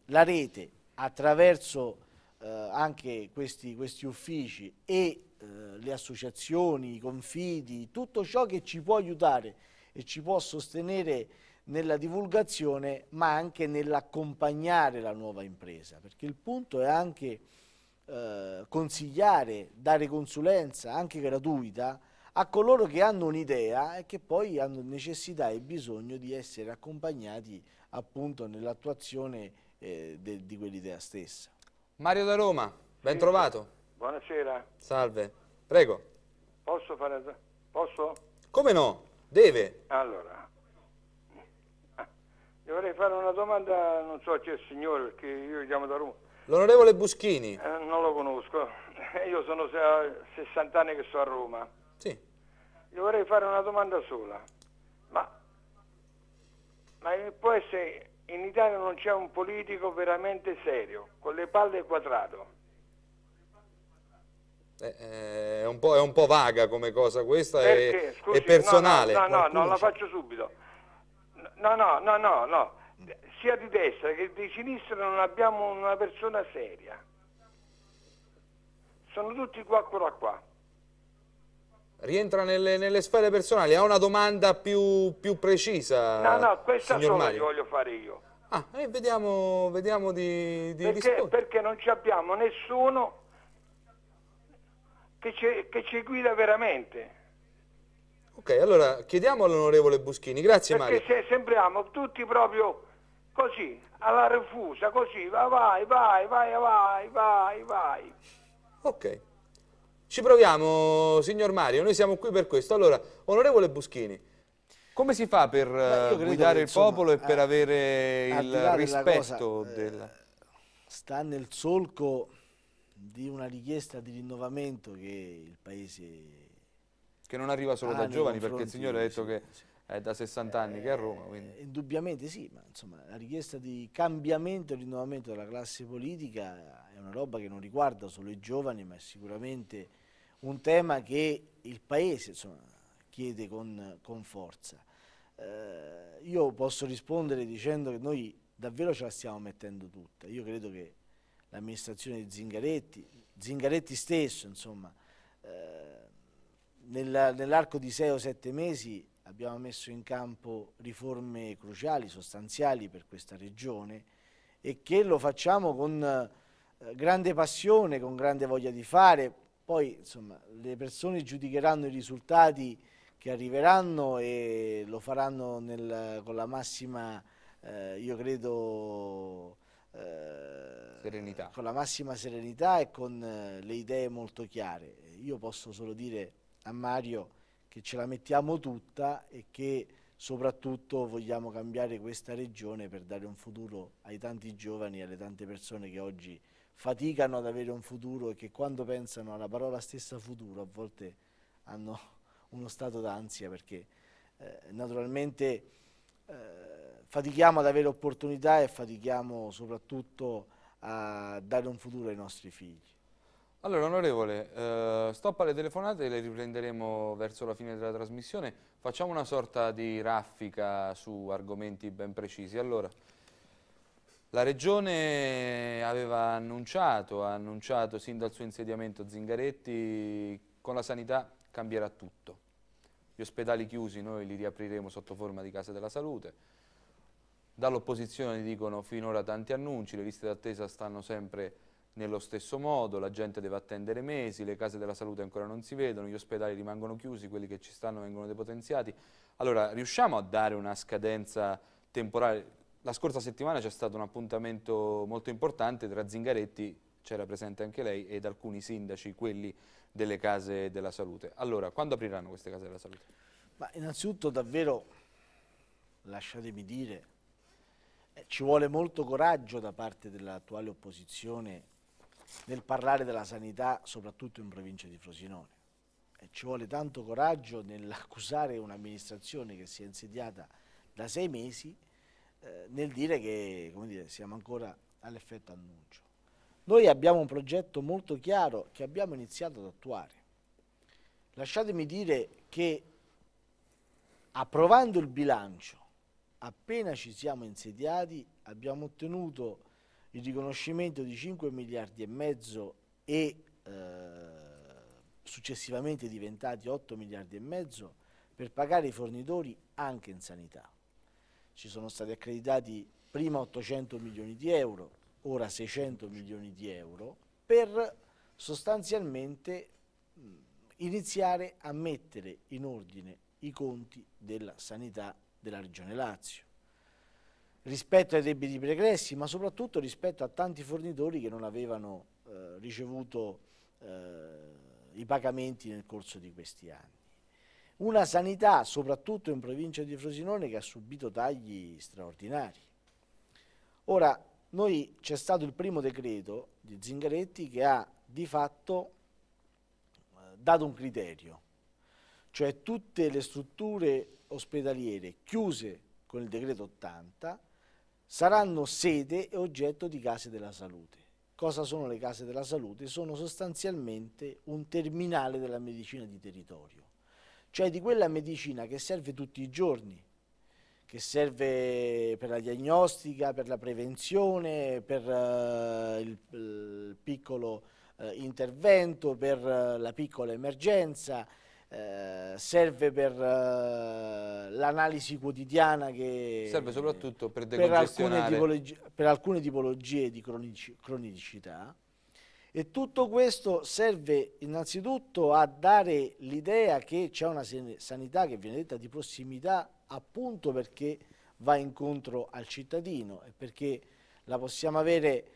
la rete attraverso eh, anche questi, questi uffici e eh, le associazioni, i confidi, tutto ciò che ci può aiutare e ci può sostenere nella divulgazione ma anche nell'accompagnare la nuova impresa perché il punto è anche eh, consigliare, dare consulenza anche gratuita a coloro che hanno un'idea e che poi hanno necessità e bisogno di essere accompagnati appunto nell'attuazione eh, di quell'idea stessa. Mario da Roma, ben sì. trovato. Buonasera. Salve. Prego. Posso fare... Posso? Come no? Deve. Allora. Io vorrei fare una domanda, non so c'è il signore, perché io chiamo da Roma. L'onorevole Buschini. Eh, non lo conosco. Io sono 60 anni che sto a Roma. Sì. Io vorrei fare una domanda sola. Ma, ma può essere, in Italia non c'è un politico veramente serio, con le palle quadrato eh, eh, è, un è, un po', vaga come cosa questa, è, Scusi, è, personale. No, no, no, no, la faccio subito. No, no, no, no, no, sia di destra che di sinistra non abbiamo una persona seria. Sono tutti qua, qua, qua. Rientra nelle, nelle sfere personali, ha una domanda più, più precisa, No, no, questa sola che voglio fare io. Ah, e vediamo, vediamo di, di perché, perché non abbiamo nessuno che ci, che ci guida veramente. Ok, allora chiediamo all'onorevole Buschini, grazie Perché Mario. Perché sembriamo tutti proprio così, alla refusa, così, vai, vai, vai, vai, vai, vai. Ok. Ci proviamo, signor Mario, noi siamo qui per questo. Allora, onorevole Buschini, come si fa per Beh, guidare che, il insomma, popolo e per avere il rispetto cosa, del... Eh, sta nel solco di una richiesta di rinnovamento che il Paese... Che non arriva solo da giovani, perché il Signore ha detto sì, che sì. È da 60 anni che è a Roma. Quindi. Eh, indubbiamente sì, ma insomma la richiesta di cambiamento e rinnovamento della classe politica è una roba che non riguarda solo i giovani, ma è sicuramente un tema che il Paese insomma, chiede con, con forza. Eh, io posso rispondere dicendo che noi davvero ce la stiamo mettendo tutta. Io credo che l'amministrazione di Zingaretti, Zingaretti stesso, insomma, eh, nell'arco di sei o sette mesi abbiamo messo in campo riforme cruciali, sostanziali per questa regione e che lo facciamo con eh, grande passione, con grande voglia di fare. Poi insomma, le persone giudicheranno i risultati che arriveranno e lo faranno nel, con la massima, eh, io credo, eh, serenità. con la massima serenità e con eh, le idee molto chiare. Io posso solo dire a Mario che ce la mettiamo tutta e che soprattutto vogliamo cambiare questa regione per dare un futuro ai tanti giovani e alle tante persone che oggi faticano ad avere un futuro e che quando pensano alla parola stessa futuro a volte hanno uno stato d'ansia perché eh, naturalmente eh, fatichiamo ad avere opportunità e fatichiamo soprattutto a dare un futuro ai nostri figli. Allora, onorevole, eh, stop alle telefonate, le riprenderemo verso la fine della trasmissione. Facciamo una sorta di raffica su argomenti ben precisi. Allora, la Regione aveva annunciato, ha annunciato sin dal suo insediamento Zingaretti, con la sanità cambierà tutto. Gli ospedali chiusi noi li riapriremo sotto forma di case della salute. Dall'opposizione dicono finora tanti annunci, le liste d'attesa stanno sempre nello stesso modo, la gente deve attendere mesi, le case della salute ancora non si vedono, gli ospedali rimangono chiusi, quelli che ci stanno vengono depotenziati. Allora, riusciamo a dare una scadenza temporale? La scorsa settimana c'è stato un appuntamento molto importante tra Zingaretti, c'era presente anche lei, ed alcuni sindaci, quelli delle case della salute. Allora, quando apriranno queste case della salute? Ma innanzitutto davvero, lasciatemi dire, eh, ci vuole molto coraggio da parte dell'attuale opposizione nel parlare della sanità, soprattutto in provincia di Frosinone. E ci vuole tanto coraggio nell'accusare un'amministrazione che si è insediata da sei mesi eh, nel dire che dire, siamo ancora all'effetto annuncio. Noi abbiamo un progetto molto chiaro che abbiamo iniziato ad attuare. Lasciatemi dire che approvando il bilancio, appena ci siamo insediati, abbiamo ottenuto il riconoscimento di 5 miliardi e mezzo e eh, successivamente diventati 8 miliardi e mezzo per pagare i fornitori anche in sanità. Ci sono stati accreditati prima 800 milioni di euro, ora 600 milioni di euro, per sostanzialmente iniziare a mettere in ordine i conti della sanità della Regione Lazio rispetto ai debiti pregressi, ma soprattutto rispetto a tanti fornitori che non avevano eh, ricevuto eh, i pagamenti nel corso di questi anni. Una sanità, soprattutto in provincia di Frosinone, che ha subito tagli straordinari. Ora, noi c'è stato il primo decreto di Zingaretti che ha di fatto eh, dato un criterio, cioè tutte le strutture ospedaliere chiuse con il decreto 80 saranno sede e oggetto di case della salute. Cosa sono le case della salute? Sono sostanzialmente un terminale della medicina di territorio, cioè di quella medicina che serve tutti i giorni, che serve per la diagnostica, per la prevenzione, per uh, il, il, piccolo uh, intervento, per uh, la piccola emergenza, eh, serve per uh, l'analisi quotidiana che serve soprattutto per, per, alcune, tipologie, per alcune tipologie di cronici, cronicità e tutto questo serve innanzitutto a dare l'idea che c'è una sanità che viene detta di prossimità appunto perché va incontro al cittadino e perché la possiamo avere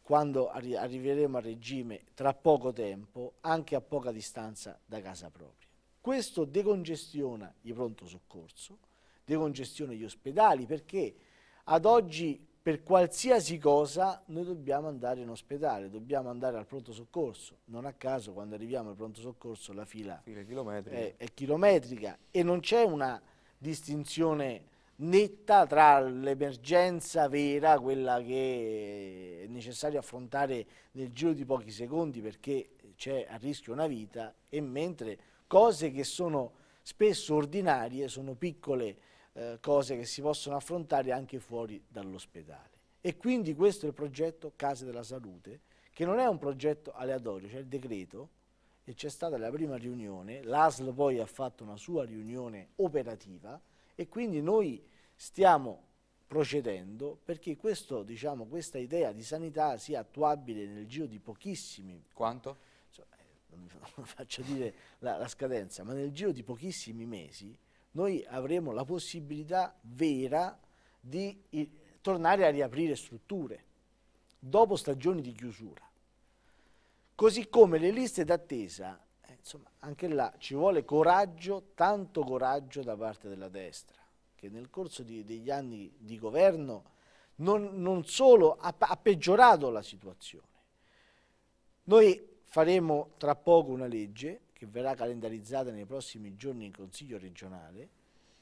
quando arri arriveremo a regime tra poco tempo anche a poca distanza da casa propria. Questo decongestiona i pronto soccorso, decongestiona gli ospedali perché ad oggi per qualsiasi cosa noi dobbiamo andare in ospedale, dobbiamo andare al pronto soccorso. Non a caso quando arriviamo al pronto soccorso la fila, fila chilometrica. È, è chilometrica e non c'è una distinzione netta tra l'emergenza vera, quella che è necessario affrontare nel giro di pochi secondi perché c'è a rischio una vita, e mentre cose che sono spesso ordinarie, sono piccole eh, cose che si possono affrontare anche fuori dall'ospedale. E quindi questo è il progetto Case della Salute, che non è un progetto aleatorio, c'è il decreto e c'è stata la prima riunione, l'ASL poi ha fatto una sua riunione operativa e quindi noi stiamo procedendo perché questo, diciamo, questa idea di sanità sia attuabile nel giro di pochissimi. Quanto? non faccio dire la, la scadenza, ma nel giro di pochissimi mesi noi avremo la possibilità vera di tornare a riaprire strutture dopo stagioni di chiusura. Così come le liste d'attesa, eh, insomma, anche là ci vuole coraggio, tanto coraggio da parte della destra, che nel corso di, degli anni di governo non, non solo ha, ha peggiorato la situazione, Noi faremo tra poco una legge che verrà calendarizzata nei prossimi giorni in Consiglio regionale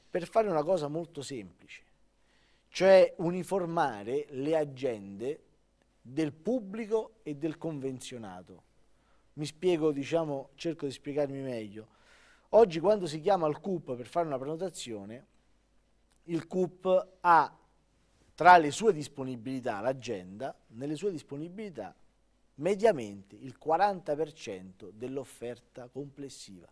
per fare una cosa molto semplice, cioè uniformare le agende del pubblico e del convenzionato. Mi spiego, diciamo, cerco di spiegarmi meglio. Oggi quando si chiama al CUP per fare una prenotazione, il CUP ha tra le sue disponibilità, l'agenda, nelle sue disponibilità mediamente il 40% dell'offerta complessiva.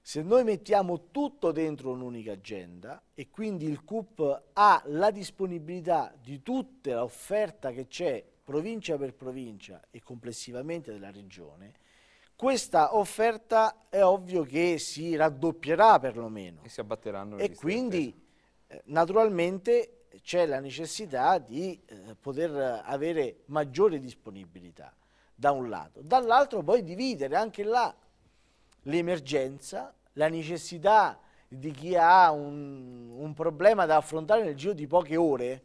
Se noi mettiamo tutto dentro un'unica agenda e quindi il CUP ha la disponibilità di tutta l'offerta che c'è provincia per provincia e complessivamente della regione, questa offerta è ovvio che si raddoppierà perlomeno. E si abbatteranno le E quindi eh, naturalmente c'è la necessità di eh, poter avere maggiore disponibilità da un lato. Dall'altro poi dividere anche là l'emergenza la necessità di chi ha un, un, problema da affrontare nel giro di poche ore,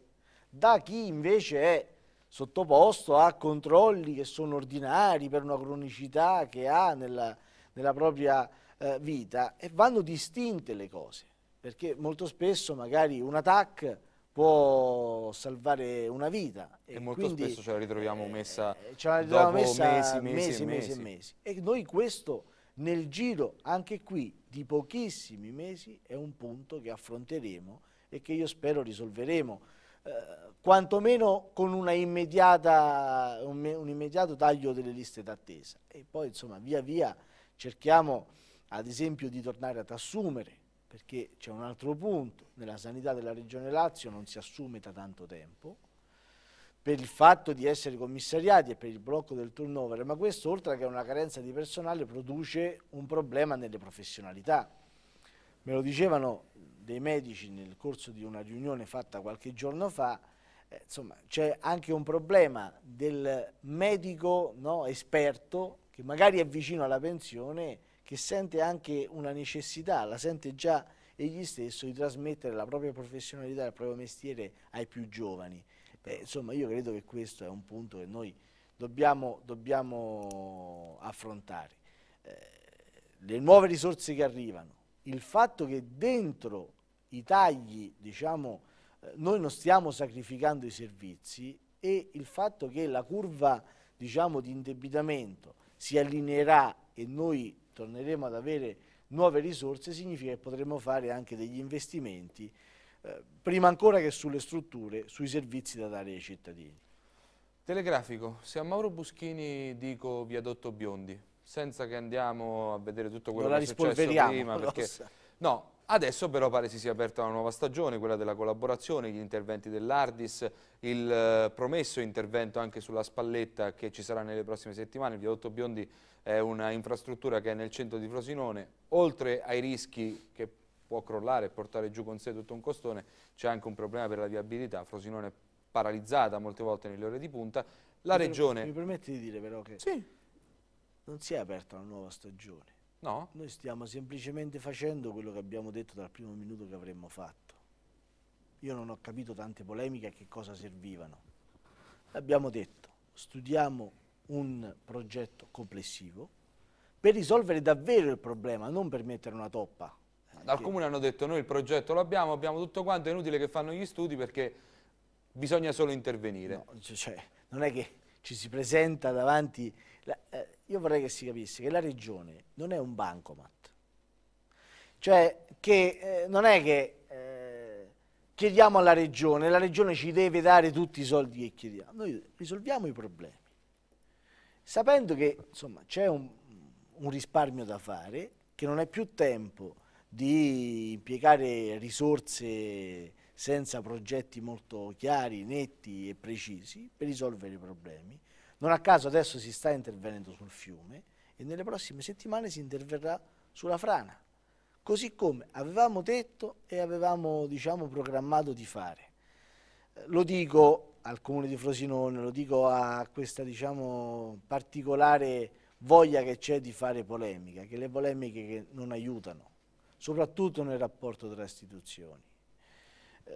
da chi invece è sottoposto a controlli che sono ordinari per una cronicità che ha nella, nella propria eh, vita e vanno distinte le cose, perché molto spesso magari un attack può salvare una vita. E, e molto quindi, spesso ce la ritroviamo messa, eh, ce la ritroviamo messa mesi, mesi, mesi, mesi, e mesi. E noi questo nel giro anche qui di pochissimi mesi è un punto che affronteremo e che io spero risolveremo, eh, quantomeno con un, un immediato taglio delle liste d'attesa e poi insomma via via cerchiamo ad esempio di tornare ad assumere perché c'è un altro punto, nella sanità della Regione Lazio non si assume da tanto tempo, per il fatto di essere commissariati e per il blocco del turnover, ma questo oltre che una carenza di personale produce un problema nelle professionalità. Me lo dicevano dei medici nel corso di una riunione fatta qualche giorno fa, eh, insomma c'è anche un problema del medico no, esperto che magari è vicino alla pensione, che sente anche una necessità, la sente già egli stesso di trasmettere la propria professionalità, il proprio mestiere ai più giovani eh, insomma io credo che questo è un punto che noi dobbiamo, dobbiamo affrontare. Eh, le nuove risorse che arrivano, il fatto che dentro i tagli diciamo, eh, noi non stiamo sacrificando i servizi e il fatto che la curva diciamo, di indebitamento si allineerà e noi torneremo ad avere nuove risorse significa che potremo fare anche degli investimenti eh, prima ancora che sulle strutture, sui servizi da dare ai cittadini. Telegrafico, se a Mauro Buschini dico viadotto Biondi, senza che andiamo a vedere tutto quello che è successo prima, perché... No, adesso però pare si sia aperta una nuova stagione, quella della collaborazione, gli interventi dell'Ardis, il eh, promesso intervento anche sulla spalletta che ci sarà nelle prossime settimane, il viadotto Biondi è una infrastruttura che è nel centro di Frosinone, oltre ai rischi che può crollare e portare giù con sé tutto un costone, c'è anche un problema per la viabilità, Frosinone è paralizzata molte volte nelle ore di punta, la mi regione... Mi permetti di dire però che sì. non si è aperta una nuova stagione. No? Noi stiamo semplicemente facendo quello che abbiamo detto dal primo minuto che avremmo fatto. Io non ho capito tante polemiche a che cosa servivano. Abbiamo detto, studiamo un progetto complessivo per risolvere davvero il problema, non per mettere una toppa dal comune hanno detto noi il progetto lo abbiamo, abbiamo tutto quanto, è inutile che fanno gli studi perché bisogna solo intervenire. No, cioè, non è che ci si presenta davanti... La, eh, io vorrei che si capisse che la regione non è un bancomat. Cioè che eh, non è che eh, chiediamo alla regione, la regione ci deve dare tutti i soldi che chiediamo. Noi risolviamo i problemi. Sapendo che c'è un, un risparmio da fare, che non è più tempo di impiegare risorse senza progetti molto chiari, netti e precisi per risolvere i problemi. Non a caso adesso si sta intervenendo sul fiume e nelle prossime settimane si interverrà sulla frana, così come avevamo detto e avevamo diciamo, programmato di fare. Lo dico al comune di Frosinone, lo dico a questa diciamo, particolare voglia che c'è di fare polemica, che le polemiche che non aiutano soprattutto nel rapporto tra istituzioni. Eh,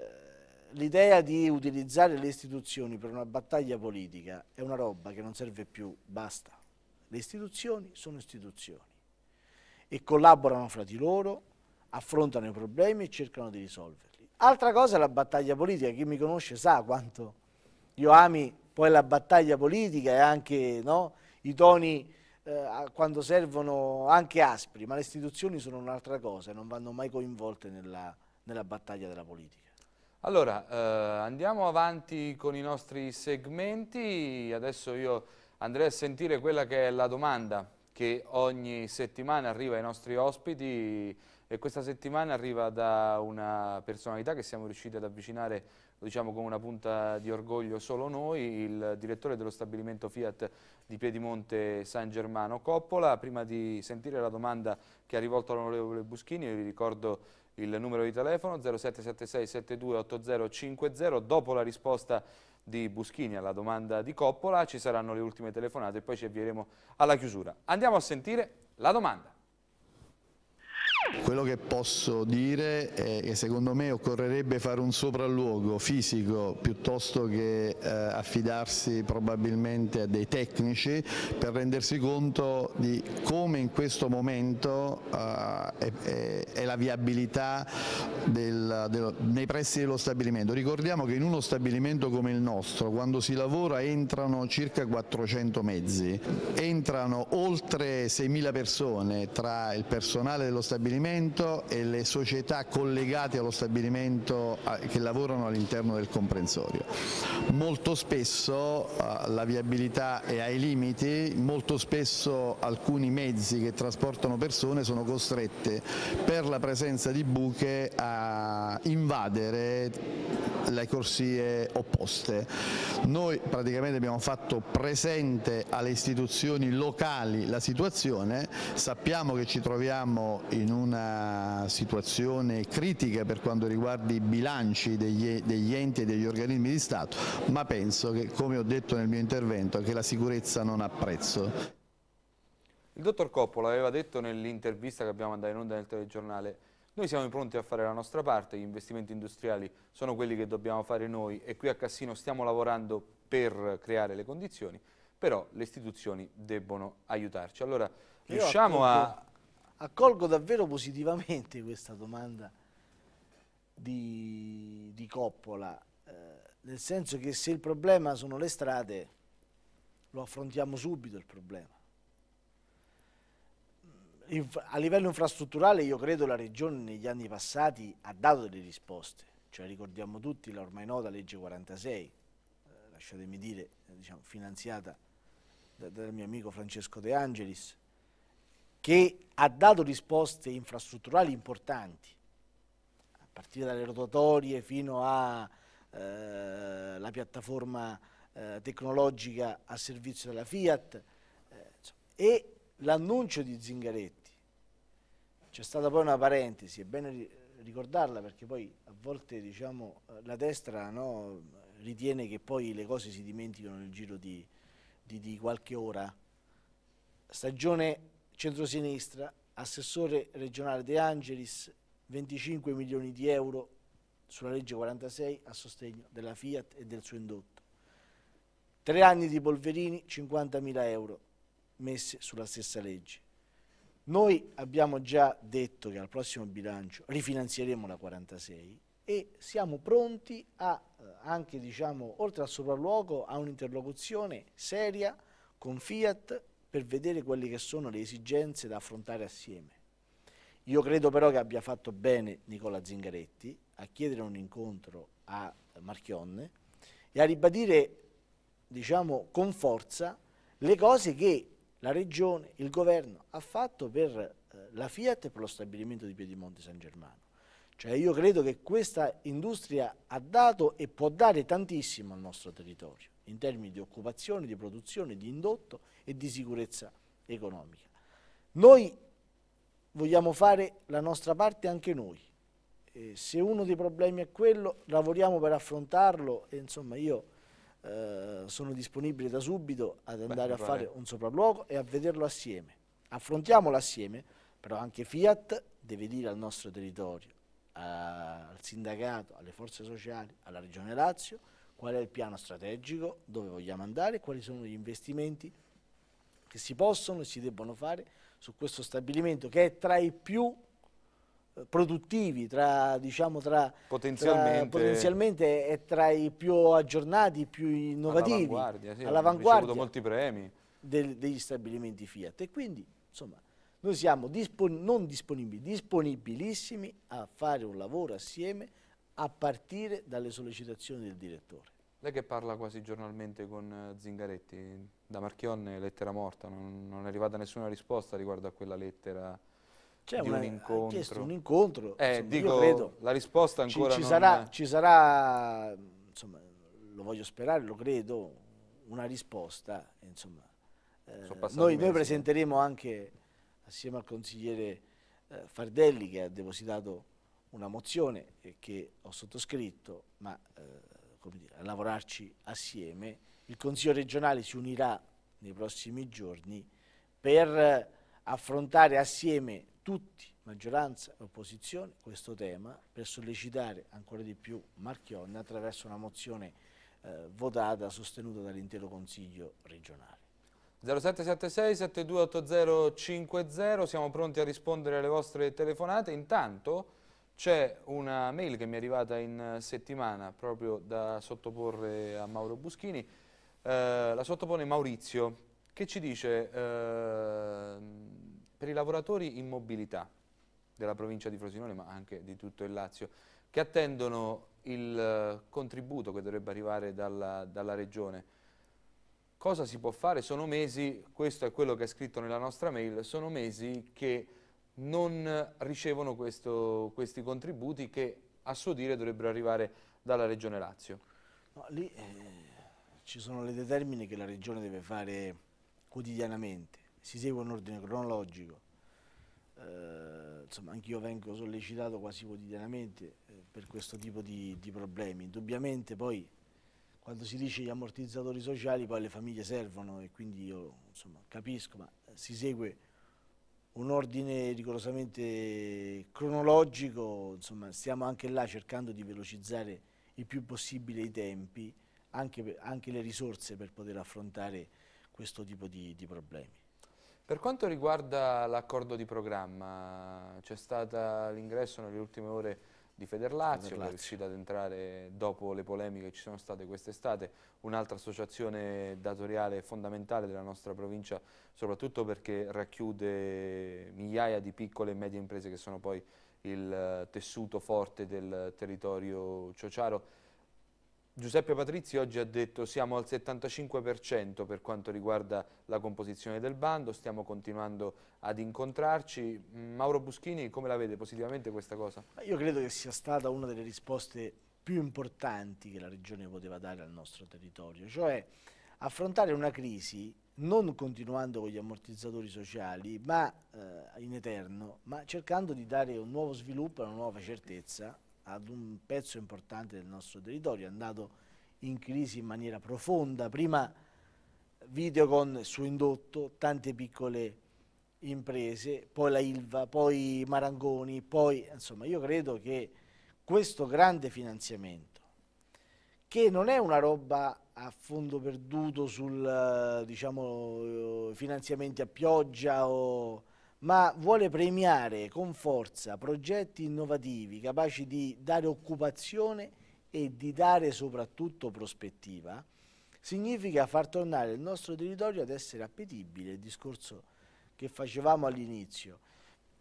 l'idea di utilizzare le istituzioni per una battaglia politica è una roba che non serve più, basta. Le istituzioni sono istituzioni e collaborano fra di loro, affrontano i problemi e cercano di risolverli. Altra cosa è la battaglia politica, chi mi conosce sa quanto io ami poi la battaglia politica e anche no, i toni eh, quando servono anche aspri, ma le istituzioni sono un'altra cosa e non vanno mai coinvolte nella, nella battaglia della politica. Allora, eh, andiamo avanti con i nostri segmenti, adesso io andrei a sentire quella che è la domanda che ogni settimana arriva ai nostri ospiti e questa settimana arriva da una personalità che siamo riusciti ad avvicinare diciamo con una punta di orgoglio solo noi, il direttore dello stabilimento Fiat di Piedimonte San Germano Coppola. Prima di sentire la domanda che ha rivolto l'onorevole Buschini, vi ricordo il numero di telefono 0776 728050, dopo la risposta di Buschini alla domanda di Coppola ci saranno le ultime telefonate e poi ci avvieremo alla chiusura. Andiamo a sentire la domanda. Quello che posso dire è che secondo me occorrerebbe fare un sopralluogo fisico piuttosto che eh, affidarsi probabilmente a dei tecnici per rendersi conto di come in questo momento eh, è, è, la viabilità del, del, nei pressi dello stabilimento. Ricordiamo che in uno stabilimento come il nostro quando si lavora entrano circa 400 mezzi, entrano oltre 6.000 persone tra il personale dello stabilimento stabilimento e le società collegate allo stabilimento che lavorano all'interno del comprensorio. Molto spesso la viabilità è ai limiti, molto spesso alcuni mezzi che trasportano persone sono costrette per la presenza di buche a invadere le corsie opposte. Noi praticamente abbiamo fatto presente alle istituzioni locali la situazione, sappiamo che ci troviamo in un una situazione critica per quanto riguarda i bilanci degli, degli enti e degli organismi di Stato, ma penso che, come ho detto nel mio intervento, che la sicurezza non ha prezzo. Il dottor Coppola aveva detto nell'intervista che abbiamo mandato in onda nel telegiornale noi siamo pronti a fare la nostra parte, gli investimenti industriali sono quelli che dobbiamo fare noi e qui a Cassino stiamo lavorando per creare le condizioni, però le istituzioni debbono aiutarci. Allora riusciamo a, accolgo davvero positivamente questa domanda di, di Coppola, eh, nel senso che se il problema sono le strade, lo affrontiamo subito il problema. Inf a livello infrastrutturale io credo la Regione negli anni passati ha dato delle risposte, cioè ricordiamo tutti la ormai nota legge 46, eh, lasciatemi dire, diciamo, finanziata da, dal mio amico Francesco De Angelis, che ha dato risposte infrastrutturali importanti, a partire dalle rotatorie fino alla eh, piattaforma eh, tecnologica a servizio della Fiat eh, e l'annuncio di Zingaretti. C'è stata poi una parentesi, è bene ricordarla perché poi a volte diciamo, la destra no, ritiene che poi le cose si dimenticano nel giro di, di, di qualche ora. Stagione centrosinistra, assessore regionale De Angelis, 25 milioni di euro sulla legge 46 a sostegno della Fiat e del suo indotto. Tre anni di Polverini, 50 mila euro messi sulla stessa legge. Noi abbiamo già detto che al prossimo bilancio rifinanzieremo la 46 e siamo pronti a, eh, anche diciamo, oltre al sopralluogo, a un'interlocuzione seria con Fiat per vedere quelle che sono le esigenze da affrontare assieme. Io credo però che abbia fatto bene Nicola Zingaretti a chiedere un incontro a Marchionne e a ribadire diciamo, con forza le cose che la Regione, il Governo ha fatto per eh, la Fiat e per lo stabilimento di Piedimonte San Germano. Cioè io credo che questa industria ha dato e può dare tantissimo al nostro territorio in termini di occupazione, di produzione, di indotto e di sicurezza economica. Noi vogliamo fare la nostra parte anche noi. E se uno dei problemi è quello, lavoriamo per affrontarlo e insomma io eh, sono disponibile da subito ad andare Beh, a fare un sopralluogo e a vederlo assieme. Affrontiamolo assieme, però anche Fiat deve dire al nostro territorio, a, al sindacato, alle forze sociali, alla Regione Lazio, qual è il piano strategico, dove vogliamo andare, quali sono gli investimenti che si possono e si debbono fare su questo stabilimento che è tra i più eh, produttivi, tra, diciamo, tra, potenzialmente, tra, potenzialmente è tra i più aggiornati, più innovativi, all'avanguardia, sì, molti premi. Del, degli stabilimenti Fiat e quindi insomma noi siamo dispon non disponibili, disponibilissimi a fare un lavoro assieme a partire dalle sollecitazioni del direttore. Lei che parla quasi giornalmente con eh, Zingaretti, da Marchionne lettera morta, non, non è arrivata nessuna risposta riguardo a quella lettera C'è un incontro. chiesto un incontro, eh, insomma, dico, credo, la risposta ancora ci, ci non sarà, ci sarà, insomma, lo voglio sperare, lo credo, una risposta, insomma, eh, noi, noi, presenteremo anche assieme al consigliere eh, Fardelli che ha depositato una mozione che ho sottoscritto, ma eh, dire, a lavorarci assieme. Il Consiglio regionale si unirà nei prossimi giorni per affrontare assieme tutti, maggioranza e opposizione, questo tema, per sollecitare ancora di più Marchionne attraverso una mozione eh, votata, sostenuta dall'intero Consiglio regionale. 0776 728050, siamo pronti a rispondere alle vostre telefonate. Intanto c'è una mail che mi è arrivata in settimana proprio da sottoporre a Mauro Buschini, eh, la sottopone Maurizio, che ci dice eh, per i lavoratori in mobilità della provincia di Frosinone, ma anche di tutto il Lazio, che attendono il contributo che dovrebbe arrivare dalla, dalla Regione, cosa si può fare? Sono mesi, questo è quello che è scritto nella nostra mail, sono mesi che non ricevono questo, questi contributi che a suo dire dovrebbero arrivare dalla Regione Lazio. No, lì eh, ci sono le determine che la Regione deve fare quotidianamente, si segue un ordine cronologico, eh, insomma anch'io vengo sollecitato quasi quotidianamente eh, per questo tipo di, di problemi. Indubbiamente poi quando si dice gli ammortizzatori sociali poi le famiglie servono e quindi io insomma, capisco, ma si segue un ordine rigorosamente cronologico, insomma stiamo anche là cercando di velocizzare il più possibile i tempi, anche, anche le risorse per poter affrontare questo tipo di, di problemi. Per quanto riguarda l'accordo di programma, c'è stato l'ingresso nelle ultime ore di Federlazio, che è riuscita ad entrare dopo le polemiche che ci sono state quest'estate, un'altra associazione datoriale fondamentale della nostra provincia, soprattutto perché racchiude migliaia di piccole e medie imprese che sono poi il tessuto forte del territorio ciociaro. Giuseppe Patrizzi oggi ha detto siamo al 75% per quanto riguarda la composizione del bando, stiamo continuando ad incontrarci. Mauro Buschini come la vede positivamente questa cosa? Io credo che sia stata una delle risposte più importanti che la Regione poteva dare al nostro territorio, cioè affrontare una crisi non continuando con gli ammortizzatori sociali ma eh, in eterno, ma cercando di dare un nuovo sviluppo una nuova certezza ad un pezzo importante del nostro territorio, è andato in crisi in maniera profonda, prima Videocon su indotto, tante piccole imprese, poi la Ilva, poi Marangoni, poi insomma io credo che questo grande finanziamento, che non è una roba a fondo perduto sul diciamo, finanziamenti a pioggia o ma vuole premiare con forza progetti innovativi capaci di dare occupazione e di dare soprattutto prospettiva, significa far tornare il nostro territorio ad essere appetibile, il discorso che facevamo all'inizio.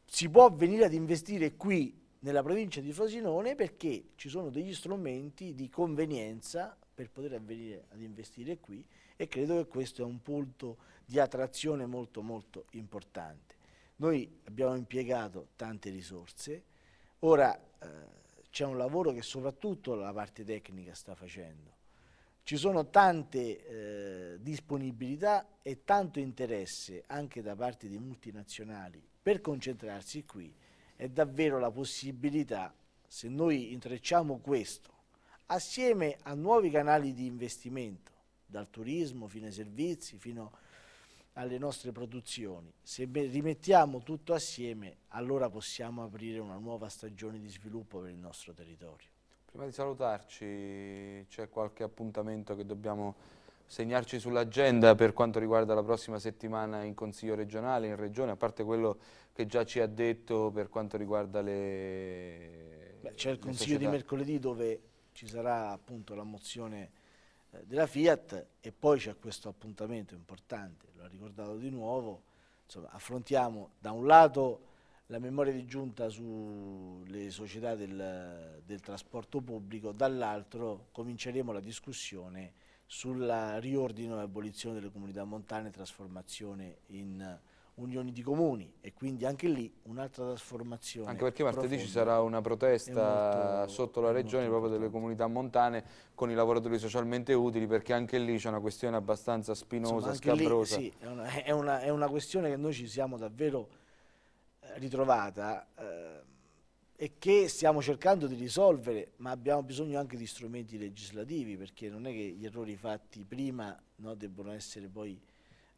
Si può venire ad investire qui nella provincia di Frosinone perché ci sono degli strumenti di convenienza per poter venire ad investire qui e credo che questo è un punto di attrazione molto molto importante. Noi abbiamo impiegato tante risorse, ora eh, c'è un lavoro che soprattutto la parte tecnica sta facendo. Ci sono tante eh, disponibilità e tanto interesse anche da parte dei multinazionali per concentrarsi qui. È davvero la possibilità, se noi intrecciamo questo, assieme a nuovi canali di investimento, dal turismo fino ai servizi, fino alle nostre produzioni. Se rimettiamo tutto assieme, allora possiamo aprire una nuova stagione di sviluppo per il nostro territorio. Prima di salutarci, c'è qualche appuntamento che dobbiamo segnarci sull'agenda per quanto riguarda la prossima settimana in Consiglio regionale, in Regione, a parte quello che già ci ha detto per quanto riguarda le C'è il Consiglio società. di mercoledì dove ci sarà appunto la mozione eh, della Fiat e poi c'è questo appuntamento importante, l'ho ricordato di nuovo, insomma, affrontiamo da un lato la memoria di giunta sulle società del, del trasporto pubblico, dall'altro cominceremo la discussione sul riordino e abolizione delle comunità montane e trasformazione in unioni di comuni e quindi anche lì un'altra trasformazione. Anche perché martedì ci sarà una protesta molto, sotto la regione proprio delle comunità montane con i lavoratori socialmente utili perché anche lì c'è una questione abbastanza spinosa, Insomma, scabrosa. Lì, sì, è una, è, una, è una, questione che noi ci siamo davvero eh, ritrovata eh, e che stiamo cercando di risolvere, ma abbiamo bisogno anche di strumenti legislativi perché non è che gli errori fatti prima no, debbono essere poi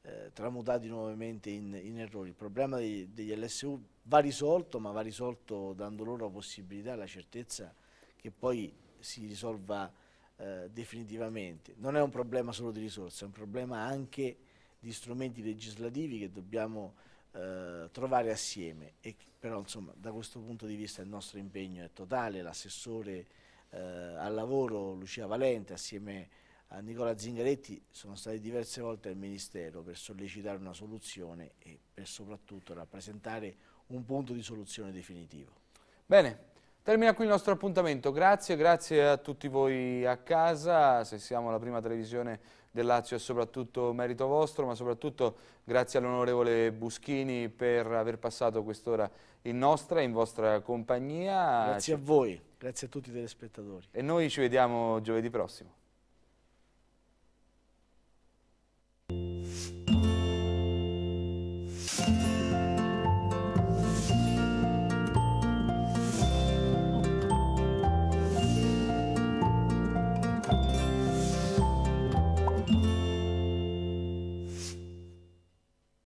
eh, tramutati nuovamente in, in, errori. Il problema degli, degli, LSU va risolto, ma va risolto dando loro la possibilità e la certezza che poi si risolva eh, definitivamente. Non è un problema solo di risorse, è un problema anche di strumenti legislativi che dobbiamo eh, trovare assieme. E, però insomma, da questo punto di vista il nostro impegno è totale, l'assessore eh, al lavoro Lucia Valente assieme a a Nicola Zingaretti sono stati diverse volte al Ministero per sollecitare una soluzione e per soprattutto rappresentare un punto di soluzione definitivo. Bene, termina qui il nostro appuntamento, grazie, grazie a tutti voi a casa, se siamo la prima televisione del Lazio è soprattutto merito vostro, ma soprattutto grazie all'onorevole Buschini per aver passato quest'ora in nostra in vostra compagnia. Grazie a voi, grazie a tutti i telespettatori. E noi ci vediamo giovedì prossimo.